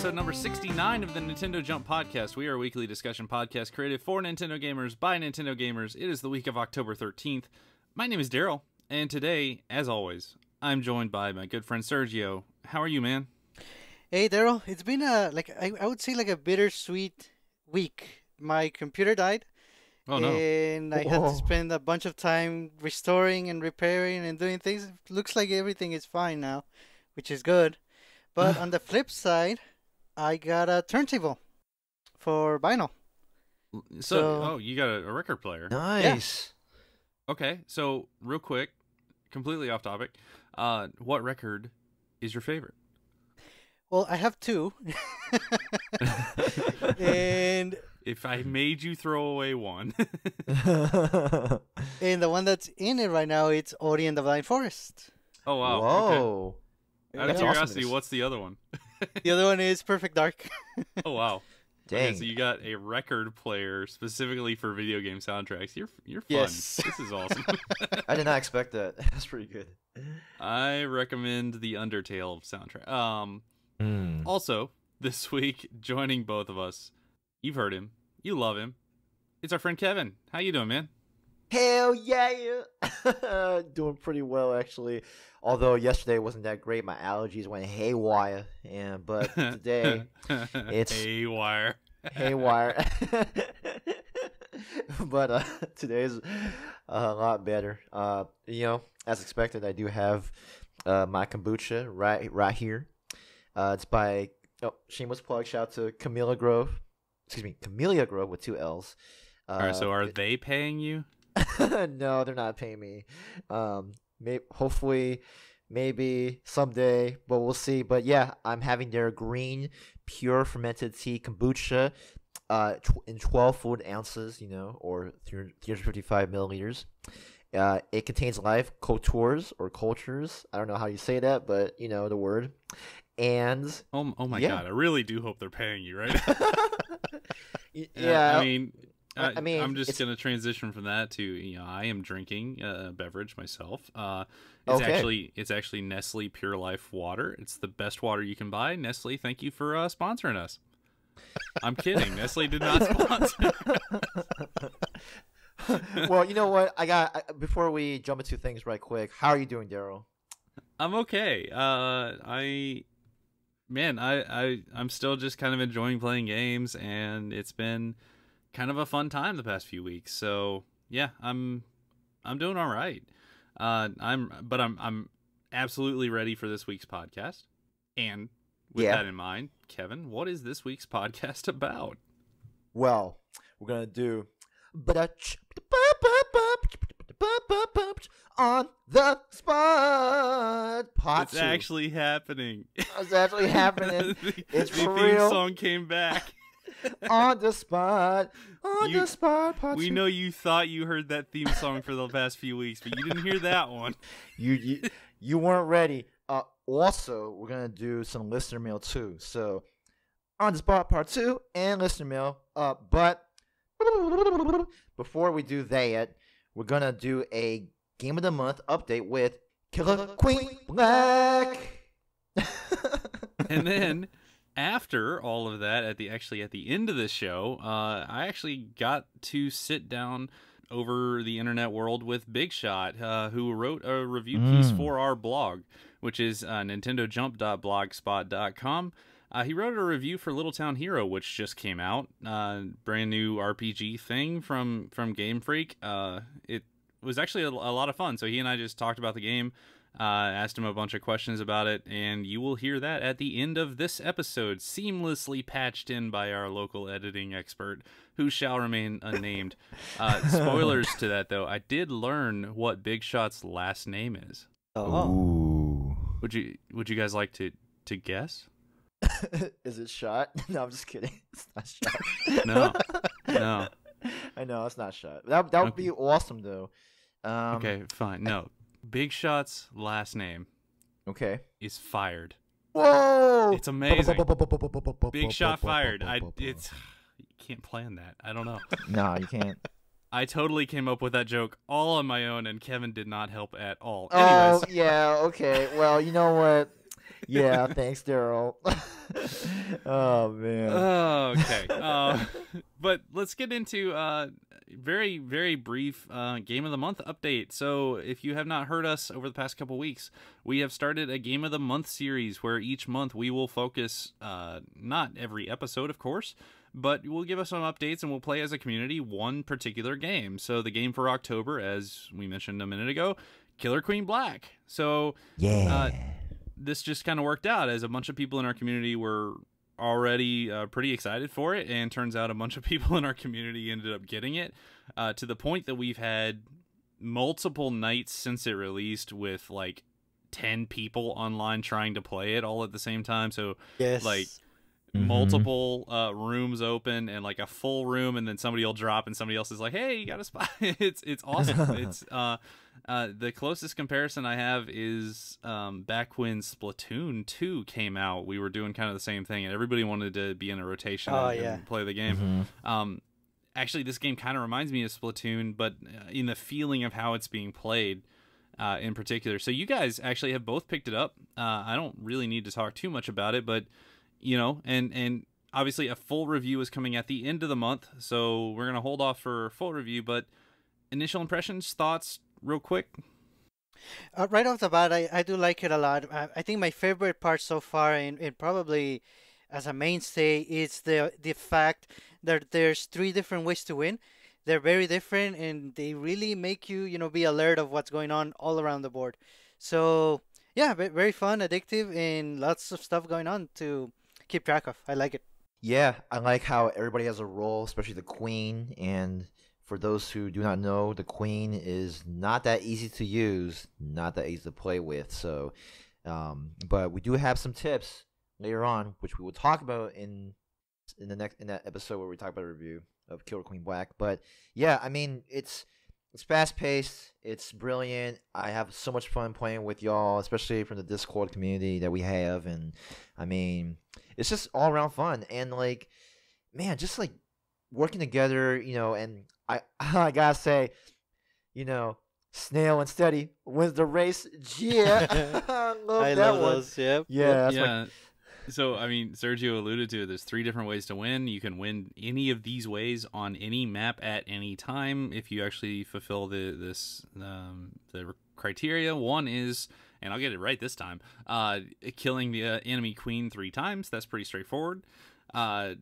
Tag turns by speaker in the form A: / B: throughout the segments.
A: episode number 69 of the Nintendo Jump Podcast. We are a weekly discussion podcast created for Nintendo gamers by Nintendo gamers. It is the week of October 13th. My name is Daryl, and today, as always, I'm joined by my good friend Sergio. How are you, man?
B: Hey Daryl, it's been a like I, I would say like a bittersweet week. My computer died,
A: Oh, no.
B: and I had to spend a bunch of time restoring and repairing and doing things. It looks like everything is fine now, which is good. But on the flip side, I got a turntable for vinyl.
A: So,
B: so-
A: oh, you got a, a record player.
C: Nice.
A: Okay, so real quick, completely off topic. Uh, what record is your favorite?
B: Well, I have two, and
A: If I made you throw away one,
B: and the one that's in it right now, it's Ori and the Blind Forest.
A: oh wow. Okay.
C: Whoa.
A: Out of
C: That's
A: curiosity,
C: awesomeness.
A: what's the other one?
B: The other one is Perfect Dark.
A: Oh wow.
C: Dang.
A: Okay, so you got a record player specifically for video game soundtracks. You're you're fun.
B: Yes.
A: This is awesome.
C: I did not expect that. That's pretty good.
A: I recommend the Undertale soundtrack. Um
C: Mm.
A: also, this week joining both of us. You've heard him. You love him. It's our friend Kevin. How you doing, man?
C: Hell yeah! Doing pretty well actually. Although yesterday wasn't that great, my allergies went haywire. And but today, it's-
A: haywire.
C: haywire. but uh, today's a lot better. Uh, you know, as expected, I do have uh, my kombucha right right here. Uh, it's by oh shameless plug. Shout out to Camilla Grove. Excuse me, Camellia Grove with two L's. Uh,
A: All right, so are they paying you?
C: no, they're not paying me. Um, may hopefully, maybe someday, but we'll see. But yeah, I'm having their green, pure fermented tea kombucha, uh, tw- in 12 fluid ounces, you know, or 355 milliliters. Uh, it contains live cultures or cultures. I don't know how you say that, but you know the word. And
A: Oh, oh my
C: Yeah.
A: god, I really do hope they're paying you, right?
C: Y-
A: Uh,
C: yeah,
A: I mean,
C: I-
A: I,
C: I mean,
A: I'm just gonna transition from that to you know I am drinking a beverage myself. Uh, it's
C: Okay.
A: actually it's actually Nestle Pure Life water. It's the best water you can buy. Nestle, thank you for uh, sponsoring us. I'm kidding. Nestle did not sponsor.
C: well, you know what? I got I, before we jump into things right quick. How are you doing, Daryl?
A: I'm okay. Uh, I, man, I, I, I'm still just kind of enjoying playing games, and it's been kind of a fun time the past few weeks. So yeah, I'm, I'm doing all right. Uh, I'm, but I'm, I'm absolutely ready for this week's podcast. And with
C: Yeah.
A: that in mind, Kevin, what is this week's podcast about?
C: Well, we're gonna do on the spot. Part
A: it's actually happening.
C: it's actually happening
A: the,
C: It's
A: the
C: for
A: theme
C: real.
A: song came back.
C: On the spot. On
A: You-
C: the spot. Part
A: We know you thought you heard that theme song for the past few weeks, but you didn't hear that one.
C: you you, you weren't ready. Uh, also, we're gonna do some listener mail too. So, on the spot part two and listener mail. Uh, but before we do that, we're gonna do a game of the month update with Killer Queen Black.
A: And then after all of that, at the actually at the end of the show, uh, I actually got to sit down over the internet world with Big Shot, uh, who wrote a review piece
C: Mm.
A: for our blog, which is uh, nintendojump.blogspot.com. Uh, he wrote a review for Little Town Hero, which just came out. Uh, brand new RPG thing from from Game Freak. Uh, it was actually a, a lot of fun. So he and I just talked about the game, uh, asked him a bunch of questions about it, and you will hear that at the end of this episode, seamlessly patched in by our local editing expert, who shall remain unnamed. Uh, spoilers to that, though. I did learn what Big Shot's last name is.
B: Oh,
C: Ooh.
A: Would you Would you guys like to to guess?
C: Is it shot? No, I'm just kidding. It's not shot.
A: No. No.
C: I know it's not shot. That that would be awesome though. Um,
A: Okay, fine. No, Big Shot's last name
C: Okay.
A: is Fired.
C: Whoa!
A: It's amazing. Big Shot Fired. I it's you can't plan that. I don't know.
C: No, you can't.
A: I totally came up with that joke all on my own, and Kevin did not help at all.
C: Oh
A: Anyways,
C: yeah, okay. Well, you know what? yeah, thanks, Daryl. oh man.
A: Oh, okay. Uh, but let's get into uh, very very brief uh, game of the month update. So if you have not heard us over the past couple weeks, we have started a game of the month series where each month we will focus uh, not every episode, of course. But we'll give us some updates and we'll play as a community one particular game. So, the game for October, as we mentioned a minute ago, Killer Queen Black. So,
C: Yeah.
A: uh, this just kind of worked out as a bunch of people in our community were already uh, pretty excited for it and turns out a bunch of people in our community ended up getting it uh, to the point that we've had multiple nights since it released with like 10 people online trying to play it all at the same time so
B: Yes.
A: like
C: Mhm.
A: multiple uh, rooms open and like a full room and then somebody will drop and somebody else is like hey you got a spot it's it's awesome it's uh uh the closest comparison i have is um back when splatoon 2 came out we were doing kind of the same thing and everybody wanted to be in a rotation
B: Oh,
A: and, and
B: yeah.
A: play the game
C: Mhm.
A: um actually this game kind of reminds me of splatoon but uh, in the feeling of how it's being played uh, in particular so you guys actually have both picked it up uh, i don't really need to talk too much about it but you know and and obviously a full review is coming at the end of the month so we're gonna hold off for full review but initial impressions thoughts real quick
B: Uh, right off the bat, I, I do like it a lot. I, I think my favorite part so far, and, and probably as a mainstay, is the the fact that there's three different ways to win. They're very different, and they really make you you know be alert of what's going on all around the board. So yeah, very fun, addictive, and lots of stuff going on to keep track of. I like it.
C: Yeah, I like how everybody has a role, especially the queen. And for those who do not know, the queen is not that easy to use, not that easy to play with. So, um, but we do have some tips later on, which we will talk about in in the next in that episode where we talk about a review of Killer Queen Black. But yeah, I mean it's it's fast paced, it's brilliant. I have so much fun playing with y'all, especially from the Discord community that we have, and I mean it's just all around fun. And like man just like working together you know and i i gotta say you know snail and steady wins the race. Yeah i love
B: I
C: that
B: love
C: one.
B: those. Yep.
C: yeah that's my
A: yeah. So i mean sergio alluded to it there's three different ways to win. You can win any of these ways on any map at any time if you actually fulfill the this um, the criteria. One is and i'll get it right this time. Uh killing the uh, enemy queen three times that's pretty straightforward. Uh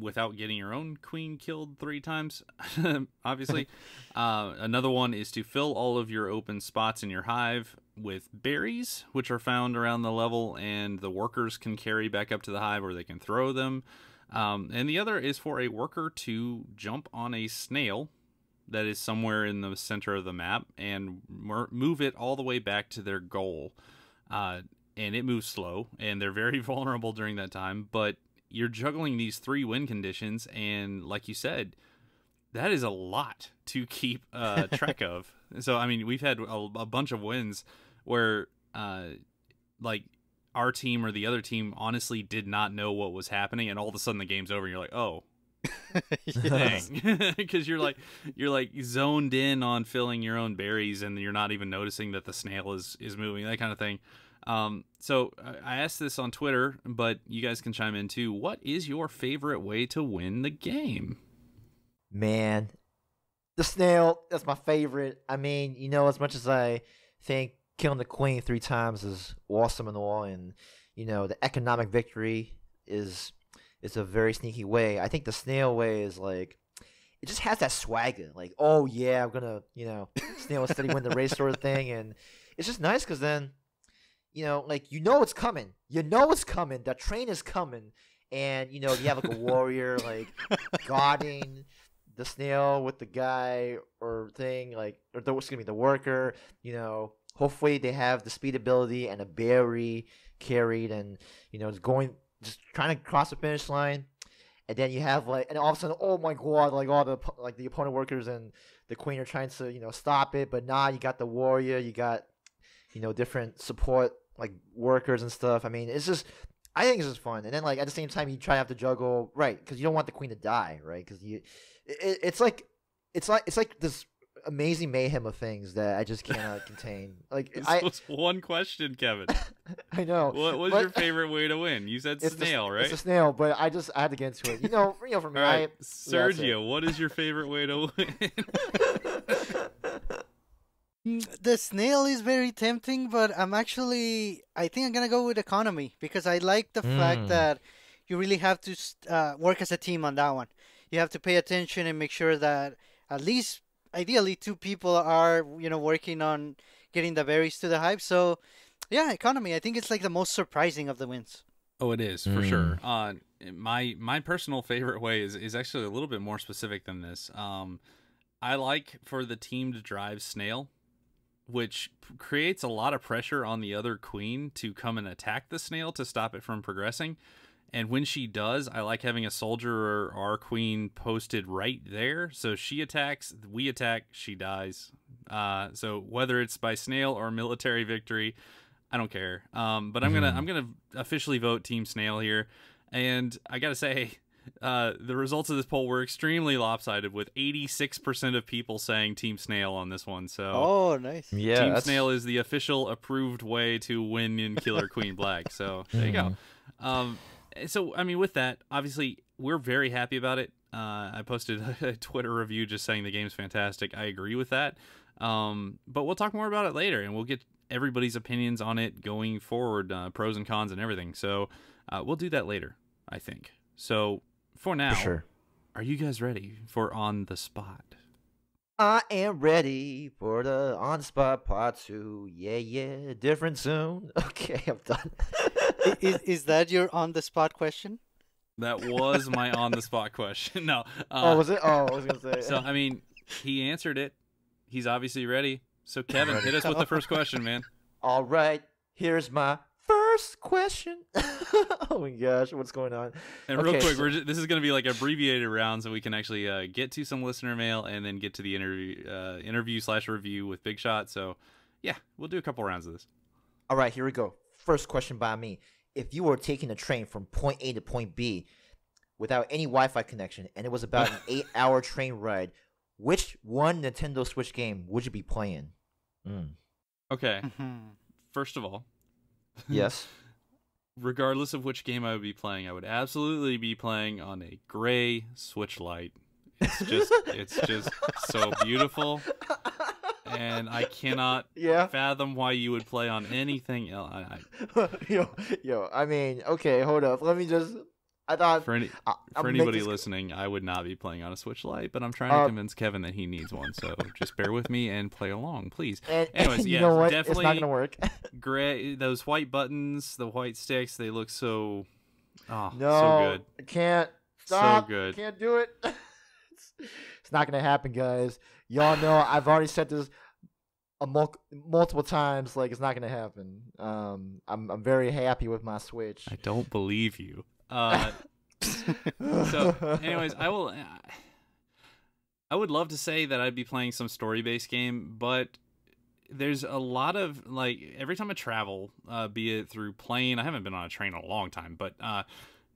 A: without getting your own queen killed three times obviously. Uh, another one is to fill all of your open spots in your hive with berries, which are found around the level, and the workers can carry back up to the hive or they can throw them. Um, and the other is for a worker to jump on a snail that is somewhere in the center of the map and move it all the way back to their goal. Uh, and it moves slow, and they're very vulnerable during that time. But you're juggling these three win conditions, and like you said, that is a lot to keep uh, track of. So I mean, we've had a, a bunch of wins where, uh, like, our team or the other team honestly did not know what was happening, and all of a sudden the game's over, and you're like, oh, dang, because you're like you're like zoned in on filling your own berries, and you're not even noticing that the snail is is moving, that kind of thing. Um, so I I asked this on Twitter, but you guys can chime in too. What is your favorite way to win the game?
C: man the snail that's my favorite i mean you know as much as i think killing the queen three times is awesome and all and you know the economic victory is is a very sneaky way. I think the snail way is like it just has that swagger like oh yeah i'm gonna you know snail and steady win the race sort of thing. And it's just nice because then you know like you know it's coming. You know it's coming. The train is coming. And you know you have like a warrior like guarding the snail with the guy or thing like or the excuse me the worker you know hopefully they have the speed ability and a berry carried and you know it's going just trying to cross the finish line. And then you have like and all of a sudden oh my god like all the like the opponent workers and the queen are trying to you know stop it. But nah you got the warrior you got you know different support like workers and stuff. I mean it's just i think it's just fun. And then like at the same time you try to have to juggle right because you don't want the queen to die right? Because you it, it's like it's like it's like this amazing mayhem of things that I just cannot contain. Like
A: This
C: I,
A: was one question, Kevin.
C: I know.
A: What was
C: but-
A: your favorite way to win? You said
C: It's the-
A: snail, right?
C: It's a snail, but I just I had to get into it. You know, you know, for me,
A: All right,
C: I,
A: Sergio, what is your favorite way to win?
B: The snail is very tempting, but I'm actually I think I'm gonna go with economy because I like the fact
C: Mm.
B: that you really have to uh, work as a team on that one. You have to pay attention and make sure that at least ideally two people are you know working on getting the berries to the hive. So yeah, economy. I think it's like the most surprising of the wins.
A: Oh, it is
C: Mm.
A: for sure. Uh, my my personal favorite way is is actually a little bit more specific than this. Um, I like for the team to drive snail, which creates a lot of pressure on the other queen to come and attack the snail to stop it from progressing. And when she does, I like having a soldier or our queen posted right there. So she attacks, we attack, she dies. Uh, so whether it's by snail or military victory, I don't care. Um, but I'm gonna
C: Mhm.
A: I'm gonna officially vote Team Snail here, and I gotta say, uh, the results of this poll were extremely lopsided, with 86% of people saying Team Snail on this one. So
B: Oh, nice.
C: yeah,
A: Team
C: that's-
A: Snail is the official approved way to win in Killer Queen Black. So there you go. Um, so I mean, with that, obviously we're very happy about it. Uh, I posted a Twitter review just saying the game's fantastic. I agree with that. Um, but we'll talk more about it later, and we'll get everybody's opinions on it going forward, uh, pros and cons and everything. So uh, we'll do that later, I think. So for now,
C: For sure.
A: are you guys ready for on the spot?
C: I am ready for the on spot part two. Yeah, yeah, different soon. Okay, I'm done.
B: I- is is that your on the spot question?
A: That was my on the spot question. No. Uh,
C: oh, was it? Oh, I was gonna say.
A: So I mean, he answered it. He's obviously ready. So Kevin, hit us with the first question, man.
C: All right, here's my first question. oh my gosh, what's going on?
A: And real
C: Okay,
A: quick,
C: so-
A: we're just, this is going to be like abbreviated round, so we can actually uh, get to some listener mail and then get to the interview uh, interview slash review with Big Shot. So yeah, we'll do a couple rounds of this.
C: All right, here we go. First question by me. If you were taking a train from point A to point B without any Wi Fi connection and it was about an eight hour train ride, which one Nintendo Switch game would you be playing? Mm.
A: Okay,
B: Mhm.
A: first of all,
C: Yes.
A: regardless of which game I would be playing, I would absolutely be playing on a gray Switch Lite. It's just it's just so beautiful, and I cannot
C: yeah.
A: fathom why you would play on anything else. I, I,
C: yo, yo, I mean, okay, hold up. Let me just. I thought.
A: for any
C: I,
A: for anybody
C: this-
A: listening, I would not be playing on a Switch Lite, but I'm trying to
C: Uh,
A: convince Kevin that he needs one. So just bear with me and play along, please.
C: And,
A: Anyways, yeah,
C: know what?
A: definitely-
C: It's not gonna work.
A: Gray, those white buttons, the white sticks, they look so, oh,
C: no,
A: so good.
C: I can't. Stop.
A: So good.
C: Can't do it. it's, it's not gonna happen, guys. Y'all know I've already said this a mul- multiple times. Like it's not gonna happen. Um, I'm I'm very happy with my Switch.
A: I don't believe you. Uh, so, anyways, I will. I would love to say that I'd be playing some story-based game, but there's a lot of like every time I travel, uh, be it through plane. I haven't been on a train in a long time, but uh,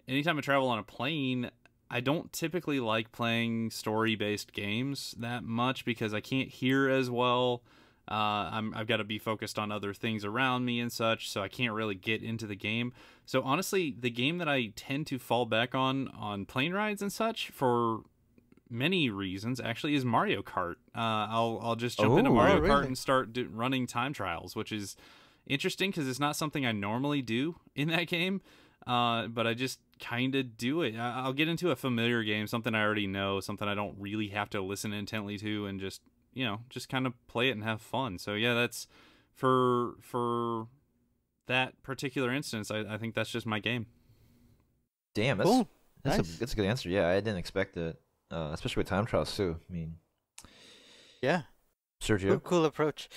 A: anytime I travel on a plane, I don't typically like playing story-based games that much because I can't hear as well. Uh, I'm, I've got to be focused on other things around me and such, so I can't really get into the game. So honestly, the game that I tend to fall back on on plane rides and such for many reasons actually is Mario Kart. Uh, I'll I'll just jump into
C: Oh,
A: Mario
B: really?
A: Kart and start do, running time trials, which is interesting because it's not something I normally do in that game. Uh, but I just kind of do it. I- I'll get into a familiar game, something I already know, something I don't really have to listen intently to, and just you know, just kind of play it and have fun. So yeah, that's for for that particular instance. I, I think that's just my game.
C: Damn, that's
B: Cool.
C: that's
B: Nice.
C: a that's a good answer. Yeah, I didn't expect it, uh, especially with time trials too. I mean,
B: Yeah. Cool,
C: Sergio.
B: cool approach.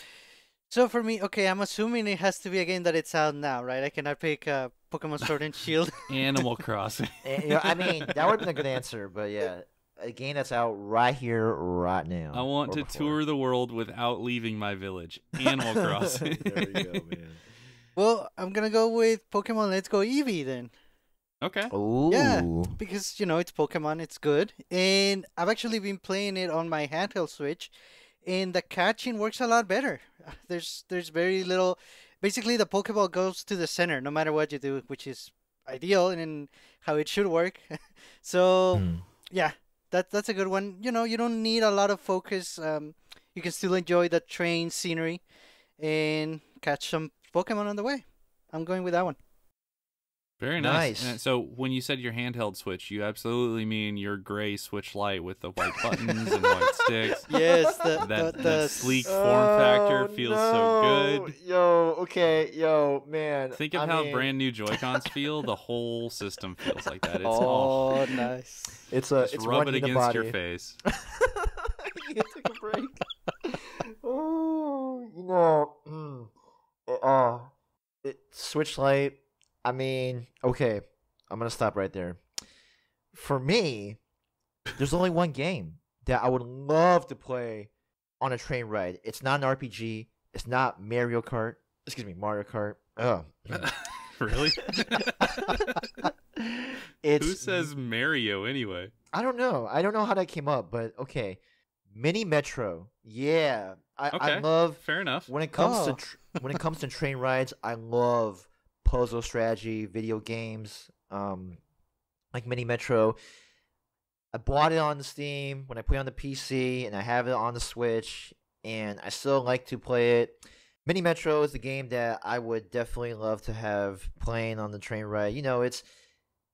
B: So for me, okay, I'm assuming it has to be a game that it's out now, right? I cannot pick uh, Pokemon Sword and Shield.
A: Animal Crossing.
C: And, you know, I mean, that would have been a good answer, but yeah, a game that's out right here, right now.
A: I want to
C: before.
A: tour the world without leaving my village. Animal Crossing.
C: there we go, man.
B: well, I'm gonna go with Pokemon Let's Go Eevee then,
A: Okay.
C: Ooh.
B: Yeah. because you know it's Pokemon, it's good, and I've actually been playing it on my handheld Switch, and the catching works a lot better. There's there's very little. Basically, the Pokeball goes to the center no matter what you do, which is ideal and in how it should work. so
C: Hmm.
B: yeah, that that's a good one. You know, you don't need a lot of focus. Um, you can still enjoy the train scenery and catch some Pokemon on the way. I'm going with that one.
A: Very nice.
C: Nice.
A: And so when you said your handheld Switch, you absolutely mean your gray Switch Lite with the white buttons and white sticks.
B: Yes, the
A: That,
B: the,
A: that
B: the
A: sleek form factor
C: Oh,
A: feels so good.
C: Yo, okay, yo, man.
A: Think of
C: I
A: how
C: mean,
A: brand new Joy Cons feel. The whole system feels like that. It's all.
B: Oh, nice.
C: It's a
A: Just
C: it's
A: rub it against your face.
C: you can take a break. oh, you know, mm, uh, uh, it, Switch Lite. I mean, okay, I'm gonna stop right there. For me, there's only one game that I would love to play on a train ride. It's not an RPG. It's not Mario Kart. Excuse me, Mario Kart. Oh,
A: really?
C: it's
A: Who says Mario anyway?
C: I don't know. I don't know how that came up, but okay. Mini Metro. Yeah. I, I love
A: Fair enough.
C: when it comes
B: Oh.
C: to tr- when it comes to train rides, I love puzzle strategy video games. Um like Mini Metro. I bought it on Steam when I it on the PC and I have it on the Switch and I still like to play it. Mini Metro is the game that I would definitely love to have playing on the train ride. You know, it's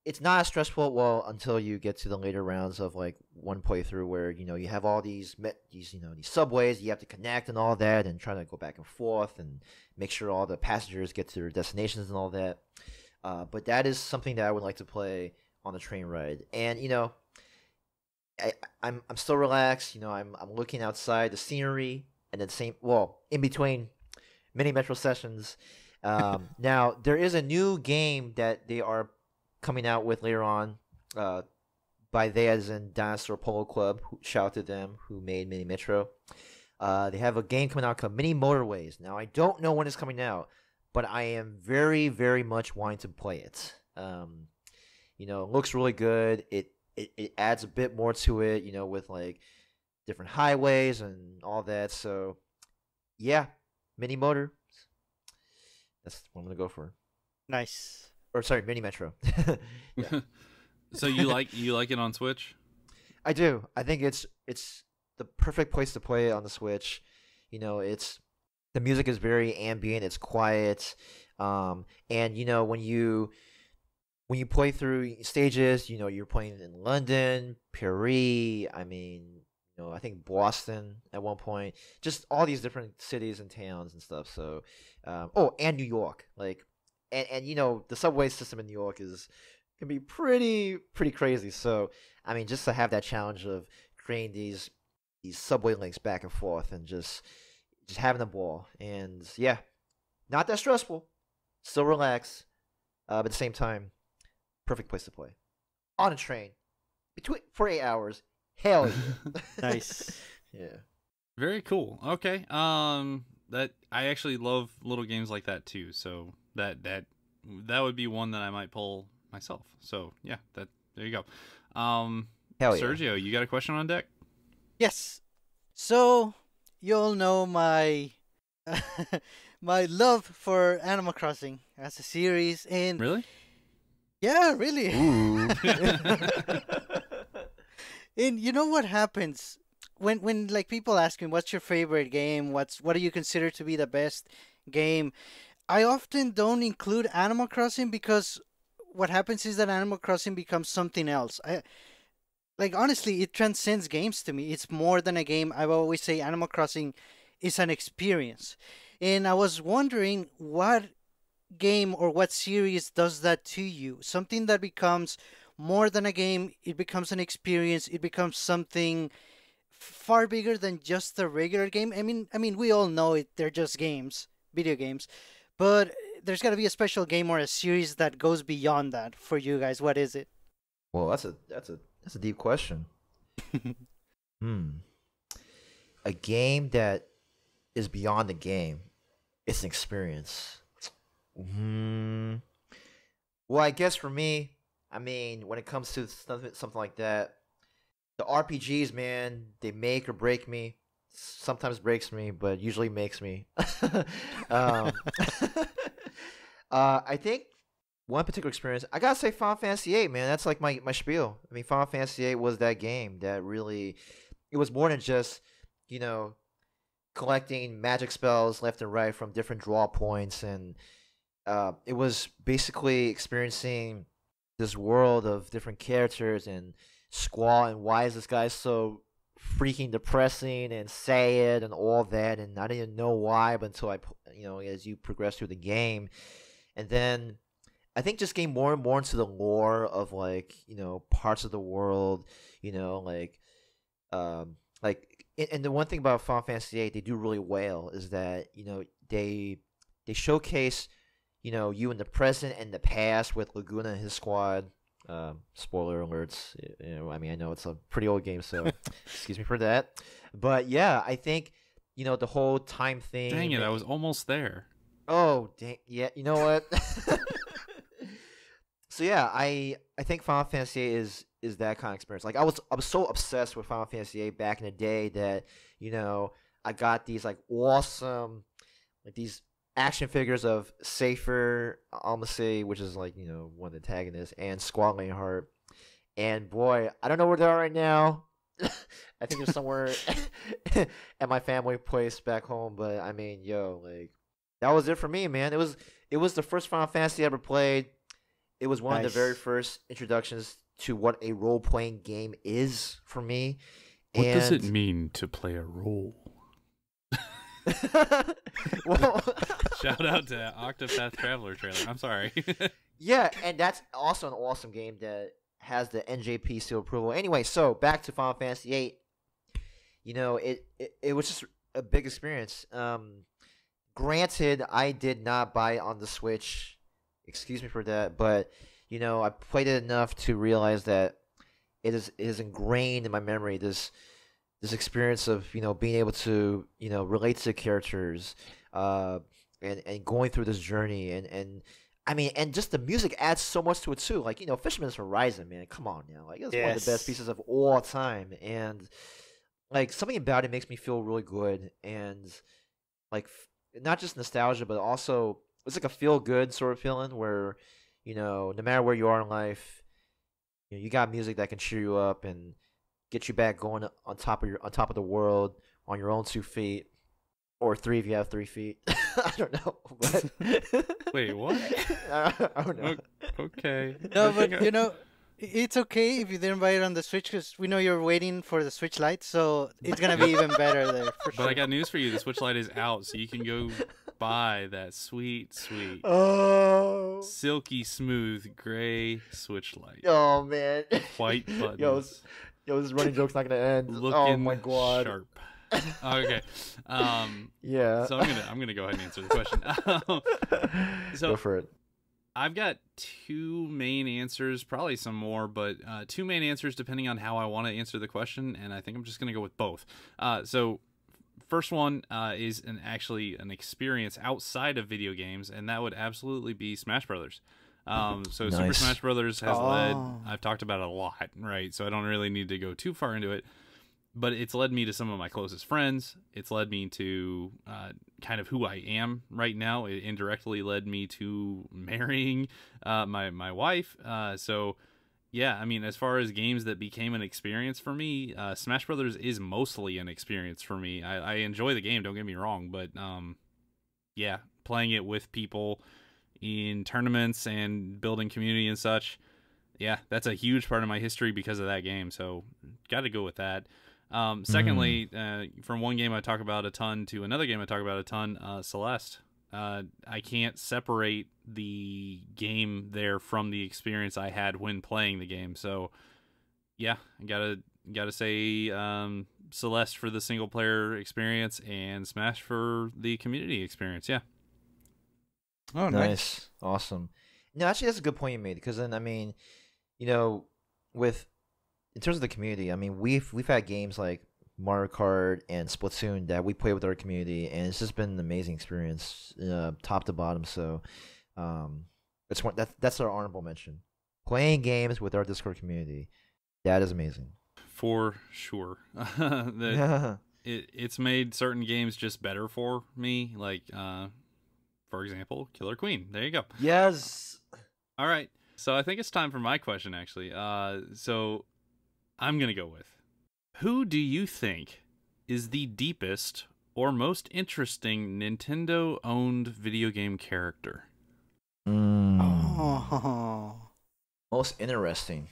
C: it's not as stressful well until you get to the later rounds of like one playthrough where you know you have all these met these you know these subways you have to connect and all that and trying to go back and forth and make sure all the passengers get to their destinations and all that. Uh, but that is something that I would like to play on the train ride. And you know, I, I'm I'm still relaxed. You know, I'm I'm looking outside the scenery and then same well in between Mini Metro sessions. Um, now there is a new game that they are coming out with later on. Uh, by they as in Dinosaur Polo Club. Shout out to them who made Mini Metro. Uh, they have a game coming out called Mini Motorways. Now I don't know when it's coming out, but I am very very much wanting to play it. Um, you know, it looks really good. It, it it adds a bit more to it. You know, with like different highways and all that. So yeah, Mini Motor. That's what I'm gonna go for.
B: Nice.
C: Or sorry, Mini Metro.
A: So you like you like it on Switch?
C: I do. I think it's it's the perfect place to play it on the Switch. You know, it's the music is very ambient, it's quiet. Um and you know, when you when you play through stages, you know, you're playing in London, Paris, I mean, you know, I think Boston at one point. Just all these different cities and towns and stuff. So um oh, and New York. Like and and you know, the subway system in New York is can be pretty pretty crazy. So I mean, just to have that challenge of creating these these subway links back and forth and just just having a ball and yeah, not that stressful. Still relax, uh, but at the same time, perfect place to play on a train between for eight hours. Hell yeah,
B: Nice.
C: yeah.
A: Very cool. Okay. Um that I actually love little games like that too. So that that that would be one that I might pull myself. So yeah, that there you go. Um
C: Hell yeah.
A: Sergio, you got a question on deck?
B: Yes. So you all know my my love for Animal Crossing as a series, and
A: Really?
B: yeah, really. And you know what happens when when like people ask me what's your favorite game, what's what do you consider to be the best game? I often don't include Animal Crossing because what happens is that Animal Crossing becomes something else. I like honestly, it transcends games to me. It's more than a game. I always say Animal Crossing is an experience. And I was wondering what game or what series does that to you? Something that becomes more than a game, it becomes an experience, it becomes something far bigger than just a regular game. I mean, I mean, we all know it, they're just games, video games. But there's got to be a special game or a series that goes beyond that for you guys. What is it?
C: well, that's a that's a that's a deep question. Hmm. A game that is beyond the game. It's an experience. Hmm. Well, I guess for me, I mean, when it comes to something something like that, the RPGs, man, they make or break me. Sometimes breaks me, but usually makes me. um, uh, I think one particular experience, I gotta say Final Fantasy VIII, man. That's like my, my spiel. I mean, Final Fantasy VIII was that game that really, it was more than just, you know, collecting magic spells left and right from different draw points, and uh, it was basically experiencing this world of different characters and Squall and why is this guy so freaking depressing and sad and all that and I didn't know why but until I you know as you progress through the game. And then I think just getting more and more into the lore of like you know parts of the world you know like um like and the one thing about Final Fantasy VIII they do really well is that you know they they showcase you know you in the present and the past with Laguna and his squad um, spoiler alerts. You know, I mean, I know it's a pretty old game, so excuse me for that. But yeah, I think you know the whole time thing.
A: Dang it! I was almost there.
C: Oh, dang! Yeah, you know what? so yeah, I I think Final Fantasy is is that kind of experience. Like I was I was so obsessed with Final Fantasy VIII back in the day that you know I got these like awesome like these action figures of Seifer Almasy, which is like, you know, one of the antagonists, and Squall Heart. And boy, I don't know where they are right now. I think they're somewhere at my family place back home, but I mean, yo, like that was it for me, man. It was it was the first Final Fantasy I ever played. It was one nice. of the very first introductions to what a role playing game is for me.
A: What and... does it mean to play a role? well, shout out to Octopath Traveler trailer. I'm sorry.
C: yeah, and that's also an awesome game that has the NJP seal approval. Anyway, so back to Final Fantasy VIII. You know, it, it, it was just a big experience. Um, granted, I did not buy it on the Switch. Excuse me for that, but you know, I played it enough to realize that it is it is ingrained in my memory. This this experience of you know being able to you know relate to characters uh and and going through this journey and and I mean, and just the music adds so much to it too. Like you know, Fisherman's Horizon, man, come on now, like it's yes. one of the best pieces of all time, and like something about it makes me feel really good, and like not just nostalgia, but also it's like a feel good sort of feeling where you know, no matter where you are in life, you know, you got music that can cheer you up and get you back going on top of your on top of the world on your own two feet or three if you have three feet. I don't know. But
A: Wait, what?
C: I, I don't know.
A: Okay.
B: No, but you know, it's okay if you didn't buy it on the Switch because we know you're waiting for the Switch Lite, so it's gonna be even better there. For
A: sure. But I got news for you: the Switch Lite is out, so you can go buy that sweet, sweet,
C: oh,
A: silky smooth gray Switch Lite.
C: Oh man,
A: white buttons.
C: Yo, Yo, this running joke's not gonna end.
A: Looking
C: oh my god.
A: Sharp. okay. Um,
C: yeah.
A: So I'm gonna I'm gonna go ahead and answer the question.
C: so go for it.
A: I've got two main answers, probably some more, but uh, two main answers depending on how I want to answer the question, and I think I'm just gonna go with both. Uh, so first one uh, is an actually an experience outside of video games, and that would absolutely be Smash Brothers. Um, so nice. Super Smash Brothers has oh. led. I've talked about it a lot, right? So I don't really need to go too far into it, but it's led me to some of my closest friends. It's led me to uh, kind of who I am right now. It indirectly led me to marrying uh, my my wife. Uh, so yeah, I mean, as far as games that became an experience for me, uh, Smash Brothers is mostly an experience for me. I, I enjoy the game. Don't get me wrong, but um, yeah, playing it with people in tournaments and building community and such. Yeah, that's a huge part of my history because of that game. So, got to go with that. Um, secondly, mm. uh, from one game I talk about a ton to another game I talk about a ton, uh, Celeste. Uh, I can't separate the game there from the experience I had when playing the game. So, yeah, I gotta gotta say um, Celeste for the single player experience and Smash for the community experience. Yeah.
C: Oh, nice. nice. Awesome. No, actually, that's a good point you made because then, I mean, you know, with in terms of the community, I mean, we've we've had games like Mario Kart and Splatoon that we play with our community, and it's just been an amazing experience, uh, top to bottom. So, um, it's one that that's our honorable mention. Playing games with our Discord community, that is amazing.
A: For sure. the, it it's made certain games just better for me. Like, uh, for example, Killer Queen. There you go.
C: Yes.
A: All right. So I think it's time for my question, actually. Uh, so I'm gonna go with who do you think is the deepest or most interesting Nintendo-owned video game character?
C: Mm.
B: Oh.
C: Most interesting.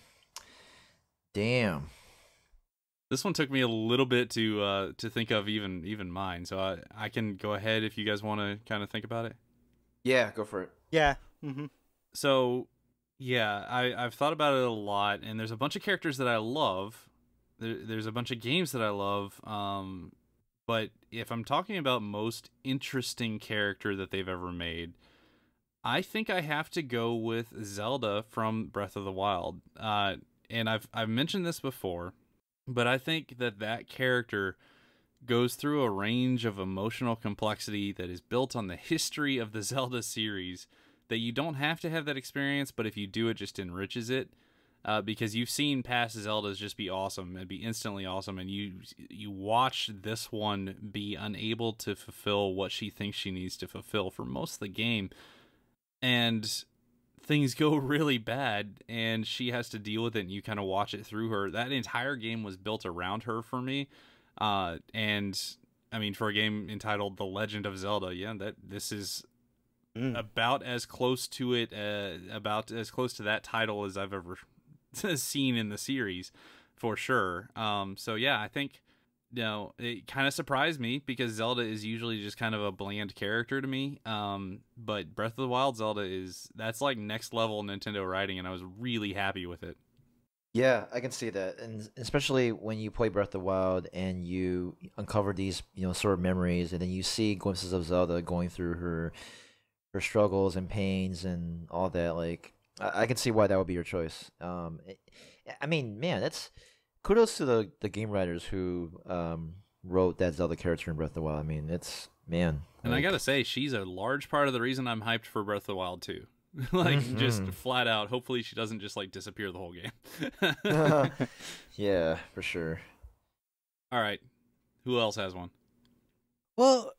C: Damn.
A: This one took me a little bit to uh, to think of even even mine. So I I can go ahead if you guys want to kind of think about it.
C: Yeah, go for it.
B: Yeah. hmm
A: So yeah, I I've thought about it a lot, and there's a bunch of characters that I love. There, there's a bunch of games that I love. Um, but if I'm talking about most interesting character that they've ever made, I think I have to go with Zelda from Breath of the Wild. Uh, and I've I've mentioned this before, but I think that that character goes through a range of emotional complexity that is built on the history of the Zelda series that you don't have to have that experience, but if you do, it just enriches it. Uh, because you've seen past Zeldas just be awesome and be instantly awesome, and you you watch this one be unable to fulfill what she thinks she needs to fulfill for most of the game, and things go really bad, and she has to deal with it, and you kind of watch it through her. That entire game was built around her for me, uh, and I mean, for a game entitled The Legend of Zelda, yeah, that this is
B: Mm.
A: about as close to it, uh, about as close to that title as I've ever seen in the series, for sure. Um, so yeah, I think you know it kind of surprised me because Zelda is usually just kind of a bland character to me. Um, but Breath of the Wild Zelda is that's like next level Nintendo writing, and I was really happy with it.
C: Yeah, I can see that, and especially when you play Breath of the Wild and you uncover these, you know, sort of memories, and then you see glimpses of Zelda going through her, her struggles and pains and all that. Like, I, I can see why that would be your choice. Um, it- I mean, man, that's kudos to the the game writers who um wrote that Zelda character in Breath of the Wild. I mean, it's man,
A: And I gotta say, she's a large part of the reason I'm hyped for Breath of the Wild too. like just
C: Mhm.
A: flat out. Hopefully, she doesn't just like disappear the whole game.
C: yeah, for sure.
A: All right, who else has one?
B: Well,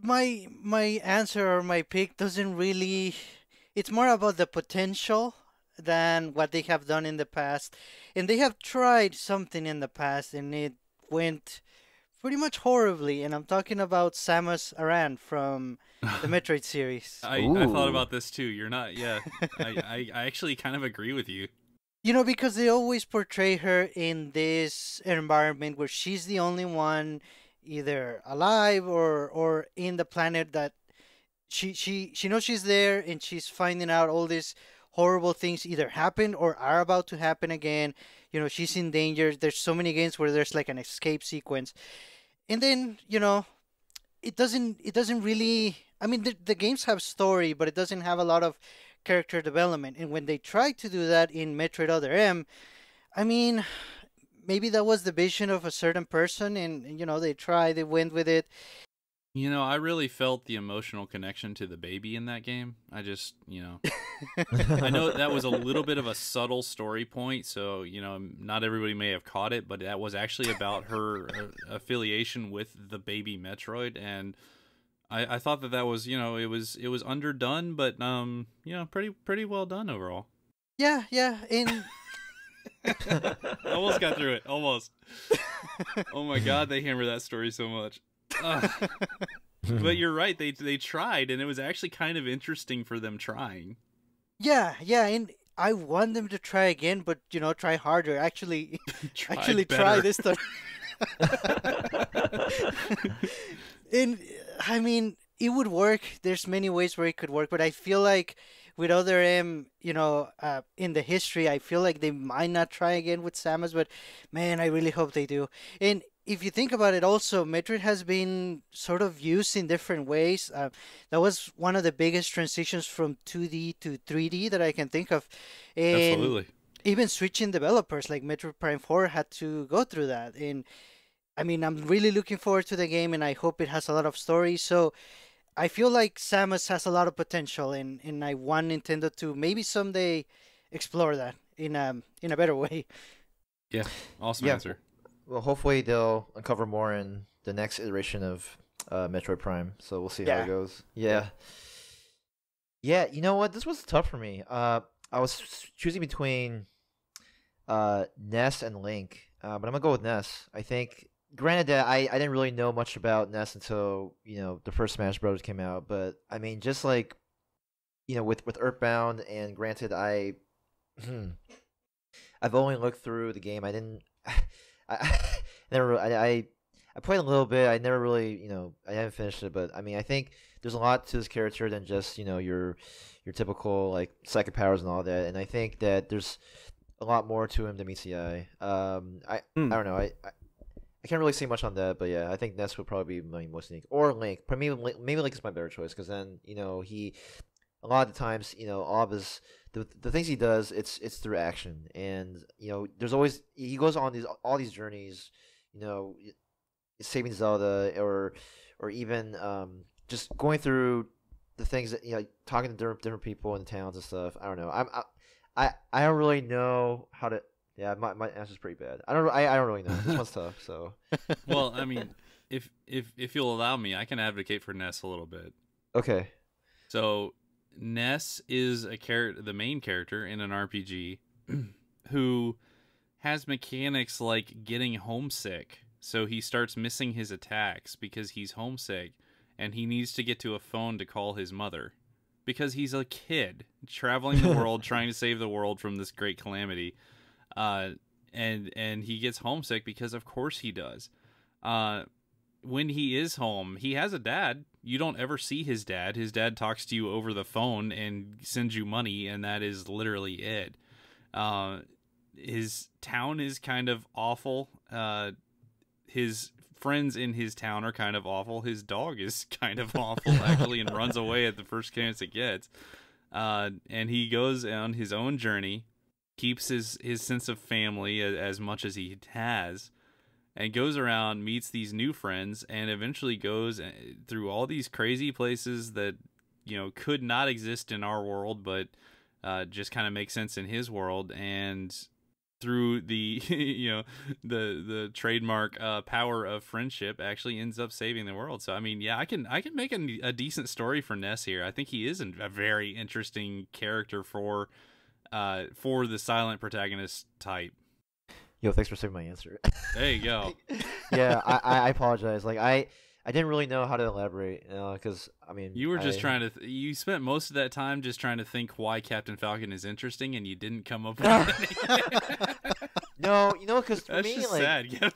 B: my my answer or my pick doesn't really. It's more about the potential than what they have done in the past, and they have tried something in the past, and it went pretty much horribly. And I'm talking about Samus Aran from the Metroid series.
A: I, I thought about this too. You're not, yeah. I, I, I actually kind of agree with you.
B: You know, because they always portray her in this environment where she's the only one either alive or or in the planet that she she she knows she's there and she's finding out all these horrible things either happened or are about to happen again. You know, she's in danger. There's so many games where there's like an escape sequence. And then, you know, it doesn't it doesn't really I mean the, the games have story, but it doesn't have a lot of character development. And when they tried to do that in Metroid Other M, I mean, maybe that was the vision of a certain person, and you know they tried, they went with it.
A: You know, I really felt the emotional connection to the baby in that game. I just, you know, I know that was a little bit of a subtle story point, so you know, not everybody may have caught it, but that was actually about her uh, affiliation with the baby Metroid, and I, I thought that that was, you know, it was it was underdone, but um, you know, pretty pretty well done overall.
B: Yeah, yeah, and
A: almost got through it, almost. oh my god, they hammer that story so much. But you're right, they they tried, and it was actually kind of interesting for them trying.
B: yeah, yeah, and I want them to try again, but you know, try harder. Actually,
A: Tried
B: actually
A: better.
B: try this time. and I mean, it would work. There's many ways where it could work, but I feel like with other M, you know, uh, in the history, I feel like they might not try again with Samus. But man, I really hope they do. And if you think about it, also Metroid has been sort of used in different ways. Uh, that was one of the biggest transitions from 2D to 3D that I can think of. And
A: Absolutely.
B: even switching developers like Metroid Prime 4 had to go through that. And I mean, I'm really looking forward to the game and I hope it has a lot of story. So I feel like Samus has a lot of potential and, and I want Nintendo to maybe someday explore that in a, in a better way.
A: Yeah, awesome
C: Yeah.
A: answer.
C: Well, hopefully they'll uncover more in the next iteration of uh, Metroid Prime. So we'll see how it goes. Yeah. Yeah, you know what? This was tough for me. Uh, I was choosing between uh, Ness and Link, uh, but I'm gonna go with Ness. I think, granted that I, I didn't really know much about Ness until you know the first Smash Brothers came out, but I mean, just like you know, with with Earthbound, and granted, I I've only looked through the game. I didn't. I, I never. I, I I played a little bit. I never really, you know, I haven't finished it. But I mean, I think there's a lot to this character than just you know your your typical like psychic powers and all that. And I think that there's a lot more to him than meets the eye. Um, I
A: Hmm.
C: I don't know. I, I I can't really say much on that, but yeah, I think Ness would probably be my most unique. Or Link. Link- maybe Link is my better choice because then you know he a lot of the times you know all of his the, the things he does it's it's through action. And you know there's always he goes on these all these journeys you know saving zelda or or even um just going through the things that you know talking to different, different people in towns and stuff. I don't know. I'm I, I i don't really know how to yeah my, my answer's pretty bad. I don't I, I don't really know. This one's tough so.
A: Well, I mean, if if if you'll allow me, I can advocate for Ness a little bit.
C: okay.
A: So Ness is a character, the main character in an RPG, who has mechanics like getting homesick. So he starts missing his attacks because he's homesick, and he needs to get to a phone to call his mother, because he's a kid traveling the world trying to save the world from this great calamity. Uh, and and he gets homesick because of course he does. Uh, when he is home, he has a dad. You don't ever see his dad. His dad talks to you over the phone and sends you money, and that is literally it. Uh, his town is kind of awful. Uh, his friends in his town are kind of awful. His dog is kind of awful, actually, and runs away at the first chance it gets. Uh, and he goes on his own journey, keeps his, his sense of family as, as much as he has and goes around meets these new friends and eventually goes uh, through all these crazy places that you know could not exist in our world but uh, just kind of make sense in his world. And through the you know the the trademark uh, power of friendship actually ends up saving the world. So i mean yeah i can i can make a, a decent story for ness here. I think he is a very interesting character for uh for the silent protagonist type
C: yo thanks for saving my answer
A: there you go
C: yeah I, I apologize like i i didn't really know how to elaborate because i mean
A: You were just
C: I-
A: trying to. Th- you spent most of that time just trying to think why Captain Falcon is interesting, and you didn't come up with anything.
C: no you know because for
A: That's
C: me like
A: sad.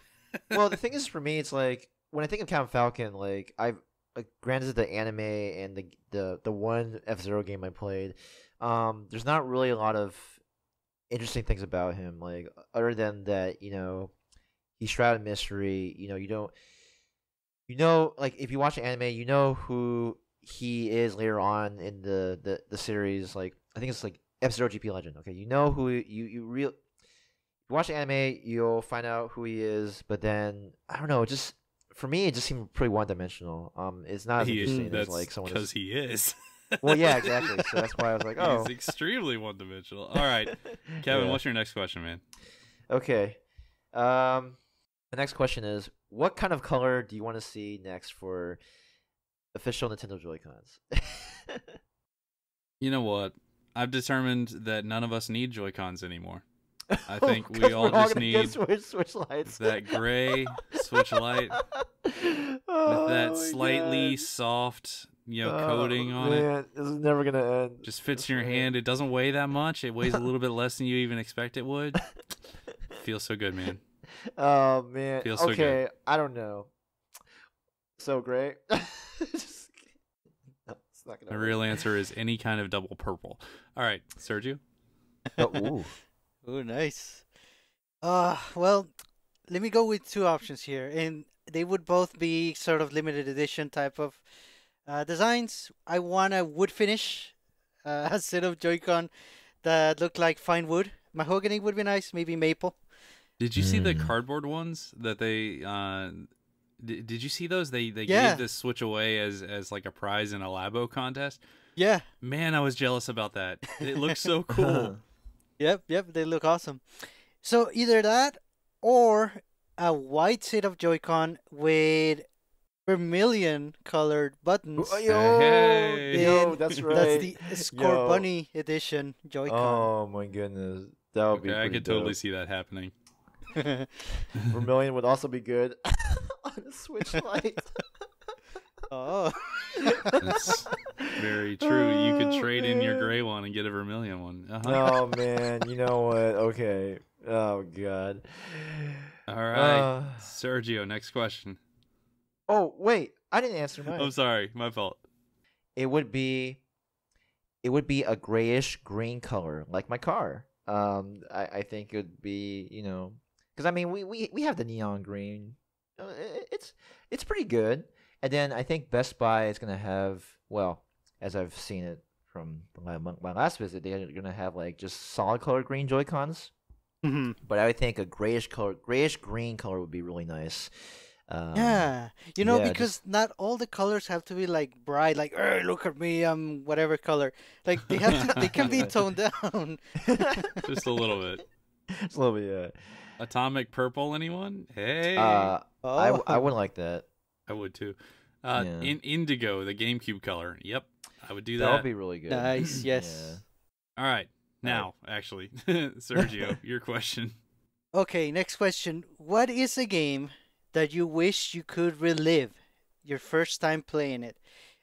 C: Well, the thing is, for me, it's like when I think of Captain Falcon, like I've like, granted the anime and the the the one F Zero game I played, um, there's not really a lot of interesting things about him, like other than that, you know, he's shrouded mystery. You know, you don't, you know, like if you watch the anime, you know who he is later on in the the the series. Like I think it's like Zero GP Legend. Okay, you know who you you real you watch the anime, you'll find out who he is, but then I don't know, just for me it just seemed pretty one dimensional. Um it's not as
A: He is.
C: interesting
A: That's
C: as like someone
A: because he is.
C: Well yeah, exactly. So that's why I was like, Oh
A: He's extremely one-dimensional. All right, Kevin,
C: Yeah.
A: what's your next question, man?
C: Okay. Um the next question is what kind of color do you want to see next for official Nintendo Joy-Cons?
A: You know what? I've determined that none of us need Joy Cons anymore. I think we all
C: we're
A: just need
C: switch, switch lights.
A: That gray Switch light
C: oh,
A: with that slightly
C: God.
A: soft, you know,
C: Oh,
A: coating on it.
C: man, This is never gonna end.
A: Just fits
C: That's
A: in your
C: right.
A: hand. It doesn't weigh that much. It weighs a little bit less than you even expect it would. Feels so good, man.
C: Oh man.
A: Feels so good.
C: I don't know. So great. Just- no, it's not gonna
A: The
C: work.
A: real answer is any kind of double purple. All right, Sergio.
C: Oh, ooh.
B: Oh, nice. Uh, well, let me go with two options here, and they would both be sort of limited edition type of uh, designs. I want a wood finish, uh, a set of Joy-Con that look like fine wood. Mahogany would be nice, maybe maple.
A: Did you see the
C: Mm.
A: cardboard ones that they? Uh, did, did you see those? They they
B: Yeah.
A: gave this Switch away as as like a prize in a Labo contest.
B: Yeah,
A: Man, I was jealous about that. It looks so cool.
B: yep, yep, they look awesome. So either that, or a white set of Joy-Con with vermilion colored buttons.
C: Oh, yo,
A: Hey.
C: yo, that's right.
B: That's the Score
C: Yo.
B: Bunny edition Joy-Con.
C: Oh my goodness, that would be.
A: Okay, I
C: pretty
A: could totally see that happening.
C: Vermilion would also be good on a Switch Lite.
B: oh.
A: That's very true. You could
C: Oh,
A: trade in your gray one and get a vermilion one. Uh-huh.
C: Oh man, you know what? Okay. Oh god.
A: All right,
C: Uh,
A: Sergio. Next question.
C: Oh wait, I didn't answer mine.
A: I'm sorry, my fault.
C: it would be it would be a grayish green color like my car um i, I think it would be you know because i mean we, we we have the neon green Uh, it's it's pretty good and then i think best buy is going to have well as i've seen it from my, my last visit they're going to have like just solid color green joy cons
B: Mm-hmm.
C: but i would think a grayish color grayish green color would be really nice um,
B: yeah, you know,
C: yeah,
B: because not all the colors have to be like bright, like "Er, look at me, I'm whatever color. Like they have to, they can be toned down.
A: Just a little bit.
C: it's a little bit yeah
A: Atomic purple, anyone? Hey,
C: uh
B: Oh,
C: I, w- I wouldn't like that
A: I would too. Uh,
C: Yeah.
A: in indigo, the GameCube color. Yep, I would do
C: That
A: that.
C: would be really good.
B: nice. Yes.
A: All right, now actually, Sergio, your question.
B: Okay, next question. What is a game that you wish you could relive your first time playing it?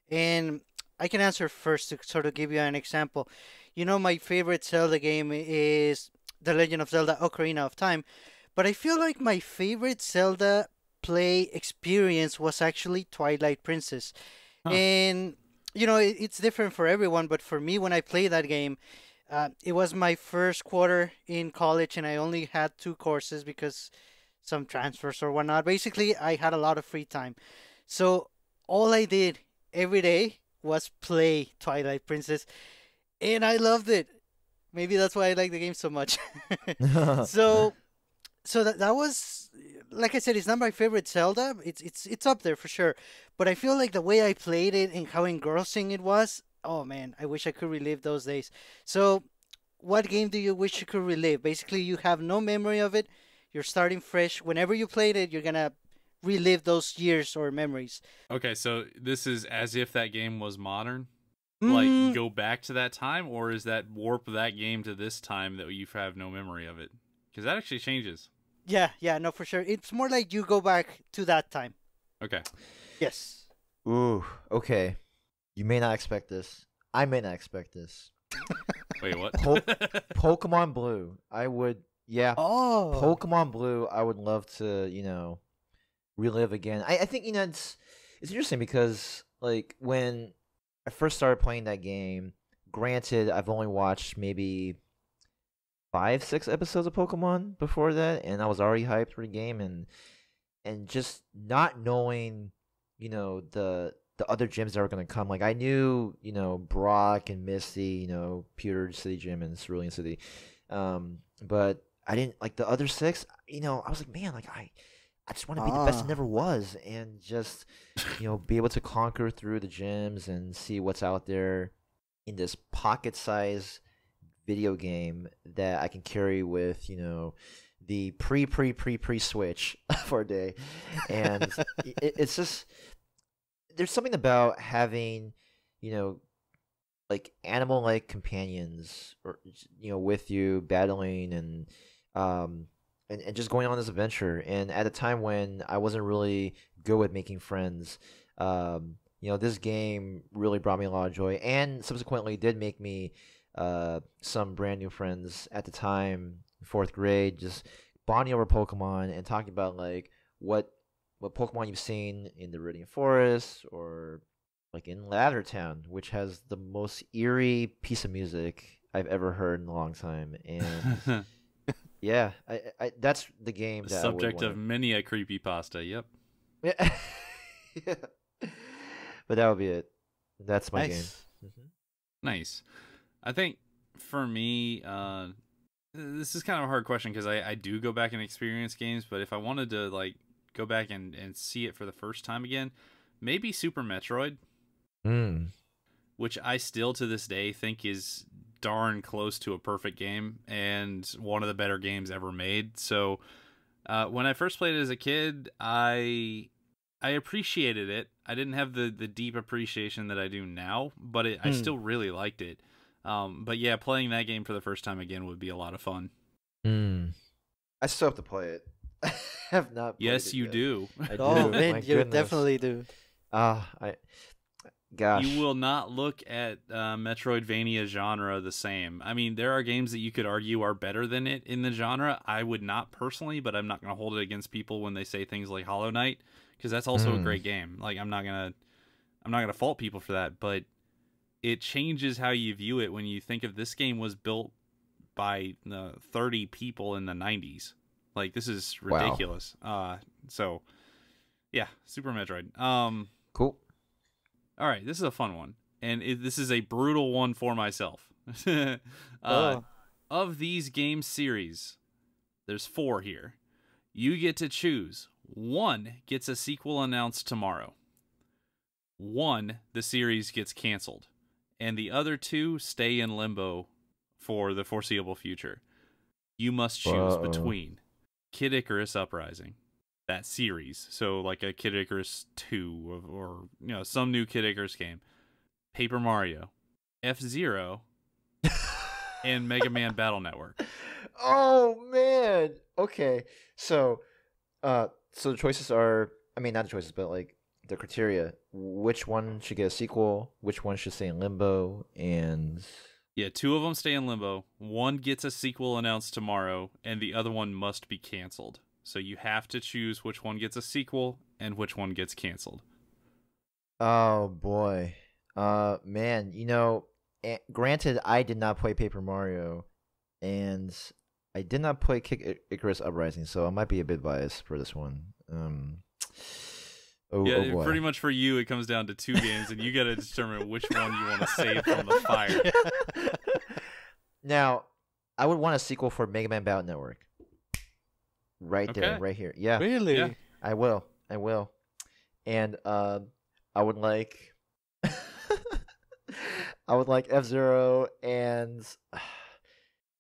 B: And I can answer first to sort of give you an example. You know, my favorite Zelda game is The Legend of Zelda Ocarina of Time, but I feel like my favorite Zelda play experience was actually Twilight Princess.
A: Huh.
B: And, you know, it, it's different for everyone, but for me, when I played that game, uh, it was my first quarter in college, and I only had two courses because some transfers or whatnot. Basically, I had a lot of free time. So all I did every day was play Twilight Princess, and I loved it. Maybe that's why I like the game so much. so, so that that was, like I said, it's not my favorite Zelda. It's it's it's up there for sure. But I feel like the way I played it and how engrossing it was. Oh man, I wish I could relive those days. So, what game do you wish you could relive? Basically, you have no memory of it. You're starting fresh. Whenever you played it, you're gonna relive those years or memories.
A: Okay, so this is as if that game was modern.
B: Mm,
A: Like go back to that time, or is that warp that game to this time that you have no memory of it? Because that actually changes.
B: yeah, yeah, no, for sure. It's more like you go back to that time.
A: Okay.
B: Yes.
C: Ooh, okay. You may not expect this. I may not expect this.
A: Wait, what?
C: Po- Pokemon Blue. I would, yeah.
B: Oh.
C: Pokemon Blue. I would love to, you know, relive again. I, I think you know it's it's interesting because like when I first started playing that game. Granted, I've only watched maybe five, six episodes of Pokemon before that, and I was already hyped for the game, and and just not knowing, you know, the the other gyms that were gonna come. Like I knew, you know, Brock and Misty, you know, Pewter City Gym and Cerulean City, um, but I didn't like the other six. You know, I was like, man, like I. I just want to be the best
B: Ah.
C: I never was, and just you know be able to conquer through the gyms and see what's out there in this pocket size video game that I can carry with you know the pre pre pre pre switch for a day, and it, it's just there's something about having you know like animal like companions or you know with you battling and um and, and just going on this adventure and at a time when i wasn't really good with making friends um you know this game really brought me a lot of joy and subsequently did make me uh some brand new friends at the time fourth grade just bonding over pokemon and talking about like what what pokemon you've seen in the Viridian Forest or like in Lavender Town, which has the most eerie piece of music I've ever heard in a long time. And yeah, I, I that's the game that
A: Subject of many a creepy pasta. Yep.
C: of yeah. But that would be it. That's my
B: nice.
C: game. Mhm.
A: Nice. I think for me, uh, this is kind of a hard question because I, I do go back and experience games, but if I wanted to like go back and, and see it for the first time again, maybe Super Metroid,
C: Mm.
A: which I still to this day think is darn close to a perfect game and one of the better games ever made. So Uh, when I first played it as a kid, I I appreciated it. I didn't have the the deep appreciation that I do now, but it, I
B: Hmm.
A: still really liked it. Um, but yeah, playing that game for the first time again would be a lot of fun.
C: Mm. I still have to play it. I have not. Played
A: Yes,
C: it
A: you
C: yet.
A: do.
C: I
B: Oh,
C: do,
B: man,
C: my
B: you
C: goodness.
B: definitely do.
C: Ah, I. Gosh.
A: You will not look at uh, Metroidvania genre the same. I mean, there are games that you could argue are better than it in the genre. I would not personally, but I'm not going to hold it against people when they say things like Hollow Knight because that's also a
C: Mm.
A: great game. Like I'm not gonna, I'm not gonna fault people for that, but it changes how you view it when you think of this game was built by uh, 30 people in the 90s. Like this is
C: Wow.
A: ridiculous. Uh, so yeah, Super Metroid. Um.
C: Cool.
A: All right, this is a fun one, and it, this is a brutal one for myself. uh,
B: Oh.
A: Of these game series, there's four here. You get to choose. One gets a sequel announced tomorrow. One, the series gets canceled, and the other two stay in limbo for the foreseeable future. You must choose
C: Whoa.
A: between Kid Icarus Uprising, that series, so like a Kid Icarus 2 or, or you know some new Kid Icarus game, Paper Mario, F Zero, and Mega Man Battle Network.
C: Oh man. Okay. So, uh, so the choices are. I mean, not the choices, but like the criteria. Which one should get a sequel? Which one should stay in limbo? And
A: Yeah, two of them stay in limbo. One gets a sequel announced tomorrow, and the other one must be canceled. So you have to choose which one gets a sequel and which one gets canceled.
C: oh boy. Uh, man. You know, granted, I did not play Paper Mario, and I did not play Kid Icarus Uprising, so I might be a bit biased for this one. Um. Oh,
A: yeah,
C: oh
A: pretty much for you, it comes down to two games, and you got to determine which one you want to save from the fire.
C: now, I would want a sequel for Mega Man Battle Network. Right there, right here. Yeah,
B: Really?
A: Yeah.
C: I will. I will. And uh, I would like I would like F Zero and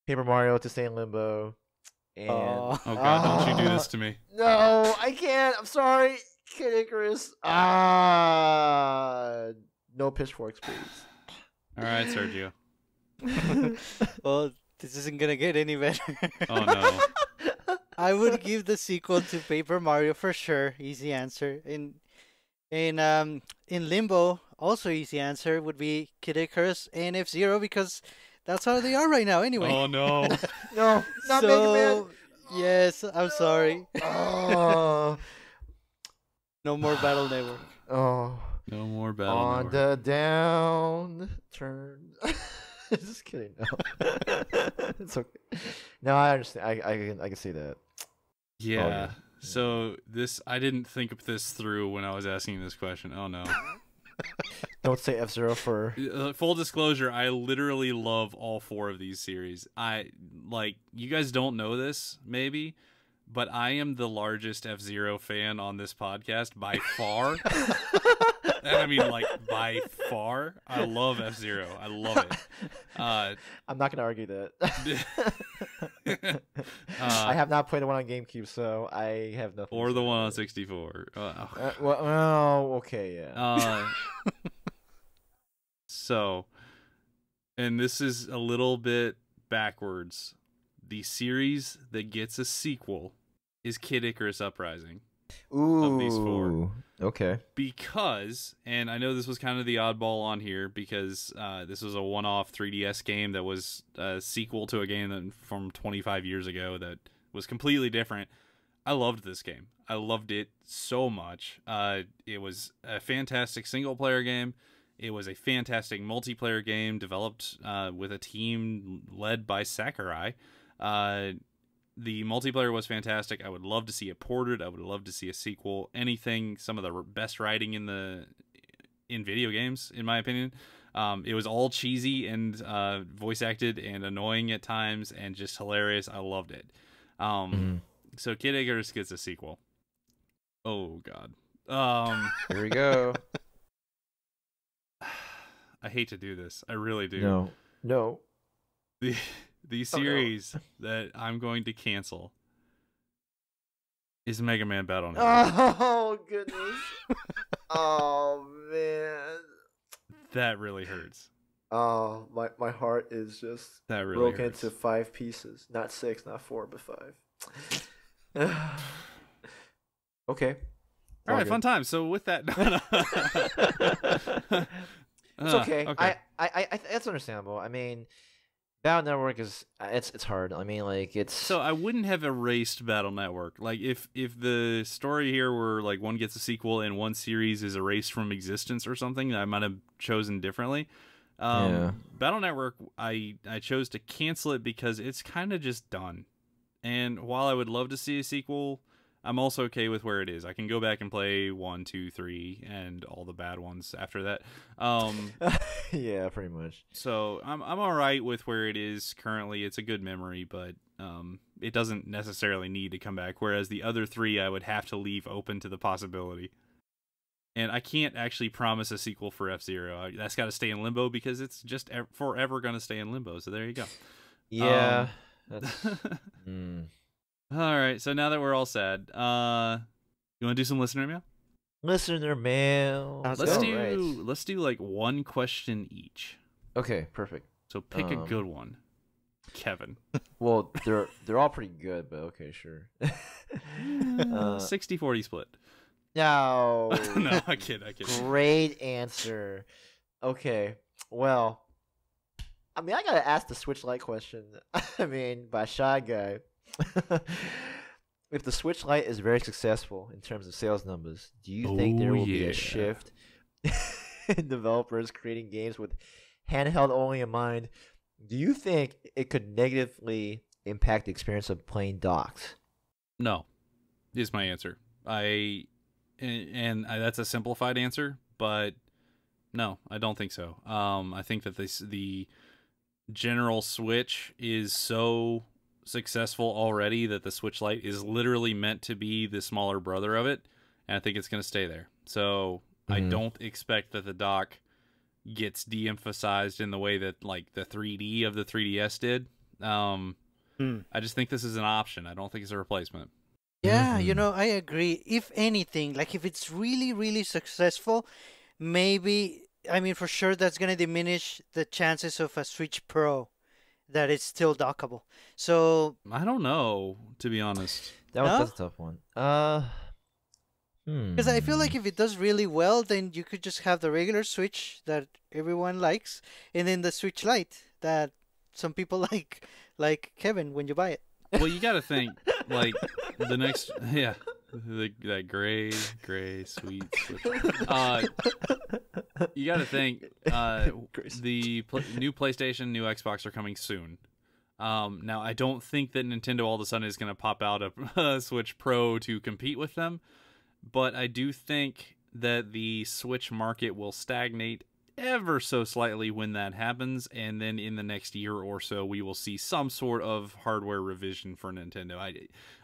C: Paper Mario to stay in limbo. And
B: Aw.
A: Oh god, don't you do this to me.
C: No, I can't. I'm sorry, Kid Icarus. Ah, no pitchforks, please.
A: All right, Sergio.
B: well, this isn't gonna get any better.
A: Oh no.
B: I would give the sequel to Paper Mario for sure. Easy answer. In in um in Limbo, also easy answer would be Kid Icarus and F Zero because that's how they are right now. Anyway.
A: Oh no.
C: No, not
B: so,
C: Mega Man.
B: Yes, I'm sorry.
C: Oh,
B: No more Battle Network.
C: oh.
A: No more battle.
C: on
A: Network.
C: the down turn. Just kidding. No, it's okay. No, I understand. I I can I can see that.
A: Yeah.
C: yeah.
A: So this I didn't think of this through when I was asking this question. Oh no.
C: Don't say F Zero for.
A: Uh, full disclosure, I literally love all four of these series. I like you guys don't know this maybe, but I am the largest F-Zero fan on this podcast by far. And I mean like by far. I love F-Zero. I love it. Uh
C: I'm not gonna argue that.
A: Uh,
C: I have not played the one on GameCube, so I have nothing.
A: or the one on 64. Uh,
C: Uh, well, well, okay, yeah.
A: Uh, so, and this is a little bit backwards. The series that gets a sequel is Kid Icarus Uprising.
C: Ooh,
A: these four.
C: Okay.
A: Because, and I know this was kind of the oddball on here because uh, this was a one off 3DS game that was a sequel to a game that, from 25 years ago that was completely different. I loved this game. I loved it so much. Uh, it was a fantastic single player game. It was a fantastic multiplayer game developed uh, with a team led by Sakurai. The multiplayer was fantastic. I would love to see it ported. I would love to see a sequel. Anything, some of the best writing in the in video games, in my opinion. Um, it was all cheesy and uh, voice acted and annoying at times, and just hilarious. I loved it. Um,
C: Mhm.
A: So Kid Icarus gets a sequel. Oh God. Um,
C: Here we go.
A: I hate to do this. I really do.
C: no, no.
A: The the
C: Oh, no.
A: series that I'm going to cancel is Mega Man Battle Network.
C: Oh goodness. oh man.
A: that really hurts.
C: Oh my my heart is just
A: That really
C: broken
A: hurts.
C: into five pieces. Not six, not four, but five. okay.
A: All right, fun time. So with that,
C: It's okay. I, I, I, I, that's understandable. I mean, Battle Network is uh, it's it's hard. I mean, like it's
A: So I wouldn't have erased Battle Network. Like if if the story here were like one gets a sequel and one series is erased from existence or something, I might have chosen differently. Um,
C: Yeah.
A: Battle Network, I I chose to cancel it because it's kind of just done. And while I would love to see a sequel, I'm also okay with where it is. I can go back and play one, two, three, and all the bad ones after that. Um,
C: yeah, pretty much.
A: so I'm I'm all right with where it is currently. It's a good memory, but um, it doesn't necessarily need to come back. Whereas the other three, I would have to leave open to the possibility. And I can't actually promise a sequel for F Zero. That's got to stay in limbo because it's just forever going to stay in limbo. So there you go.
C: Yeah,
A: Um,
C: that's. Mm.
A: All right. So now that we're all sad, uh, you want to do some listener mail?
C: Listener mail.
B: Sounds
A: Let's do
C: Alright.
A: let's do like one question each.
C: Okay, perfect.
A: So pick a
C: Um,
A: good one, Kevin.
C: Well, they're they're all pretty good, but okay, sure. uh,
A: 60 40 split.
C: no.
A: no, I kid, I kid.
C: Great answer. Okay. Well, I mean, I gotta ask the Switch Lite question. I mean, by Shy Guy. if the Switch Lite is very successful in terms of sales numbers, do you think there
A: Oh,
C: will be a shift in developers creating games with handheld only in mind? Do you think it could negatively impact the experience of playing docs?
A: No, is my answer. I and, and I, that's a simplified answer, but no, I don't think so. Um, I think that this the general Switch is so successful already that the Switch Lite is literally meant to be the smaller brother of it, and I think it's going to stay there. So I
C: Mhm.
A: don't expect that the dock gets de-emphasized in the way that like the 3D of the 3DS did. Um,
B: Hmm.
A: I just think this is an option. I don't think it's a replacement.
B: Yeah, you
C: Mhm.
B: know, I agree. If anything, like if it's really, really successful, maybe, I mean, for sure that's going to diminish the chances of a Switch Pro that it's still dockable. So,
A: I don't know, to be honest.
C: That was
B: No?
C: that's a tough one. Uh, hmm.
B: because I feel like if it does really well, then you could just have the regular Switch that everyone likes, and then the Switch Lite that some people like, like Kevin when you buy it.
A: Well, you got to think like the next, yeah, the, that gray, gray, sweet. Switch. Uh, you got to think uh, the pl- new PlayStation, new Xbox are coming soon. Um, now, I don't think that Nintendo all of a sudden is going to pop out a, a Switch Pro to compete with them, but I do think that the Switch market will stagnate ever so slightly when that happens, and then in the next year or so, we will see some sort of hardware revision for Nintendo. I,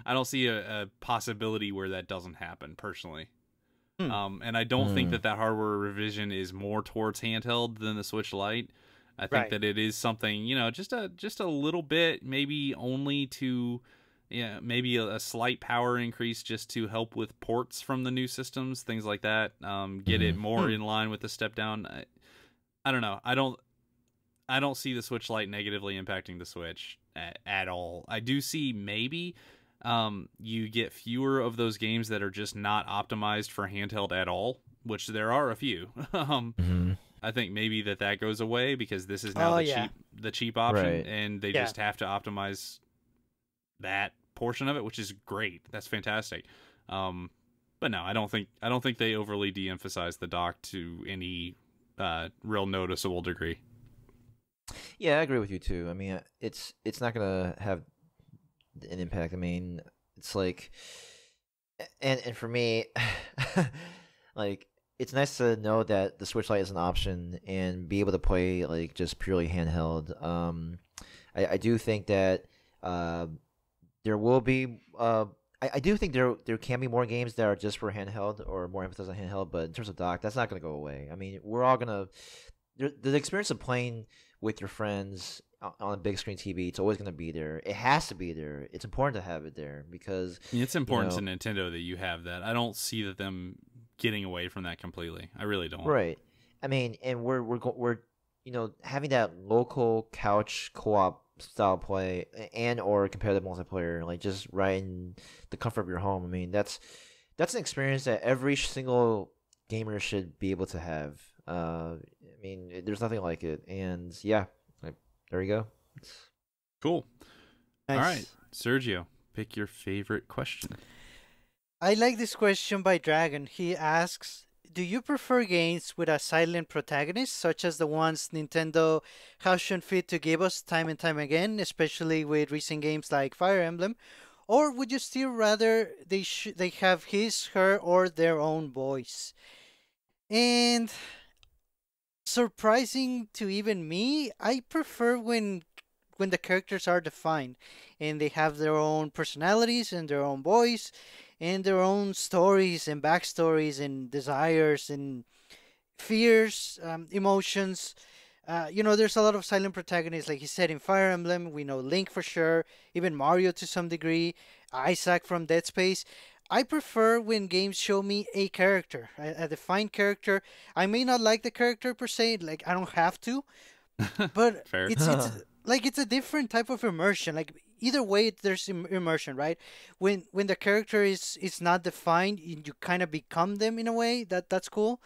A: I don't see a, a possibility where that doesn't happen personally.
B: Hmm.
A: Um, and I don't think
C: Hmm.
A: that that hardware revision is more towards handheld than the Switch Lite. I think
B: Right.
A: that it is something, you know, just a just a little bit, maybe only to, yeah, maybe a, a slight power increase just to help with ports from the new systems, things like that. Um, get it
C: Mhm.
A: more
B: Hmm.
A: in line with the step down. I, I don't know. I don't. I don't see the Switch Lite negatively impacting the Switch at, at all. I do see maybe um, you get fewer of those games that are just not optimized for handheld at all, which there are a few. um,
C: Mhm.
A: I think maybe that that goes away because this is now
B: Oh,
A: the
B: yeah.
A: cheap the cheap option,
C: Right.
A: and they
B: Yeah.
A: just have to optimize that portion of it, which is great. That's fantastic. Um, but no, I don't think I don't think they overly de-emphasize the dock to any uh, real noticeable degree.
C: Yeah, I agree with you too. I mean, uh, it's it's not gonna have an impact. I mean, it's like, and and for me, like it's nice to know that the Switch Lite is an option and be able to play like just purely handheld. Um, I, I do think that uh, there will be. Uh, I, I do think there there can be more games that are just for handheld or more emphasis on handheld, but in terms of dock, that's not going to go away. I mean, we're all gonna the, the experience of playing with your friends on a big screen TV. It's always going to be there. It has to be there. It's important to have it there because
A: it's important
C: know-
A: to Nintendo that you have that. I don't see that them getting away from that completely. I really don't.
C: Right. I mean, and we're we're we're you know having that local couch co-op style play and or competitive multiplayer, like just right in the comfort of your home. I mean, that's that's an experience that every single gamer should be able to have. Uh, I mean, there's nothing like it, and yeah, there we go. It's,
A: Cool.
B: Nice.
A: All right, Sergio, pick your favorite question.
B: I like this question by Dragon. He asks, "Do you prefer games with a silent protagonist, such as the ones Nintendo has shown fit to give us time and time again, especially with recent games like Fire Emblem, or would you still rather they sh- they have his, her, or their own voice?" And surprising to even me, I prefer when when the characters are defined and they have their own personalities and their own voice and their own stories and backstories and desires and fears, um, emotions. Uh, you know, there's a lot of silent protagonists, like he said in Fire Emblem. We know Link for sure, even Mario to some degree, Isaac from Dead Space. I prefer when games show me a character, a, a defined character. I may not like the character per se, like I don't have to, but it's it's like it's a different type of immersion. Like either way, there's Im- immersion, right? When when the character is is not defined, you, you kind of become them in a way. That that's cool,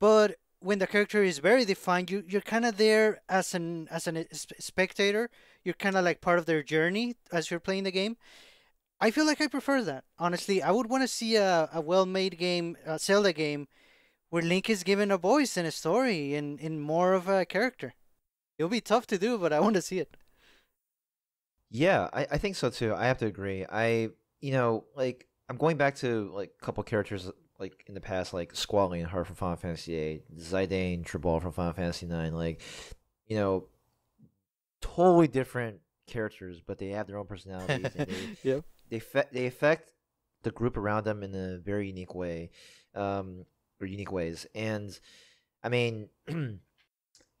B: but when the character is very defined, you you're kind of there as an as an uh, s- spectator. You're kind of like part of their journey as you're playing the game. I feel like I prefer that. Honestly, I would want to see a, a well-made game, a Zelda game, where Link is given a voice and a story and, and more of a character. It'll be tough to do, but I want to see it.
C: Yeah, I, I think so too. I have to agree. I you know like I'm going back to like a couple characters like in the past, like Squall Leonhart from Final Fantasy VIII, Zidane, Tribal from Final Fantasy IX. Like you know, totally different characters, but they have their own personalities. and they,
B: Yep.
C: They fe- they affect the group around them in a very unique way, um, or unique ways. And I mean,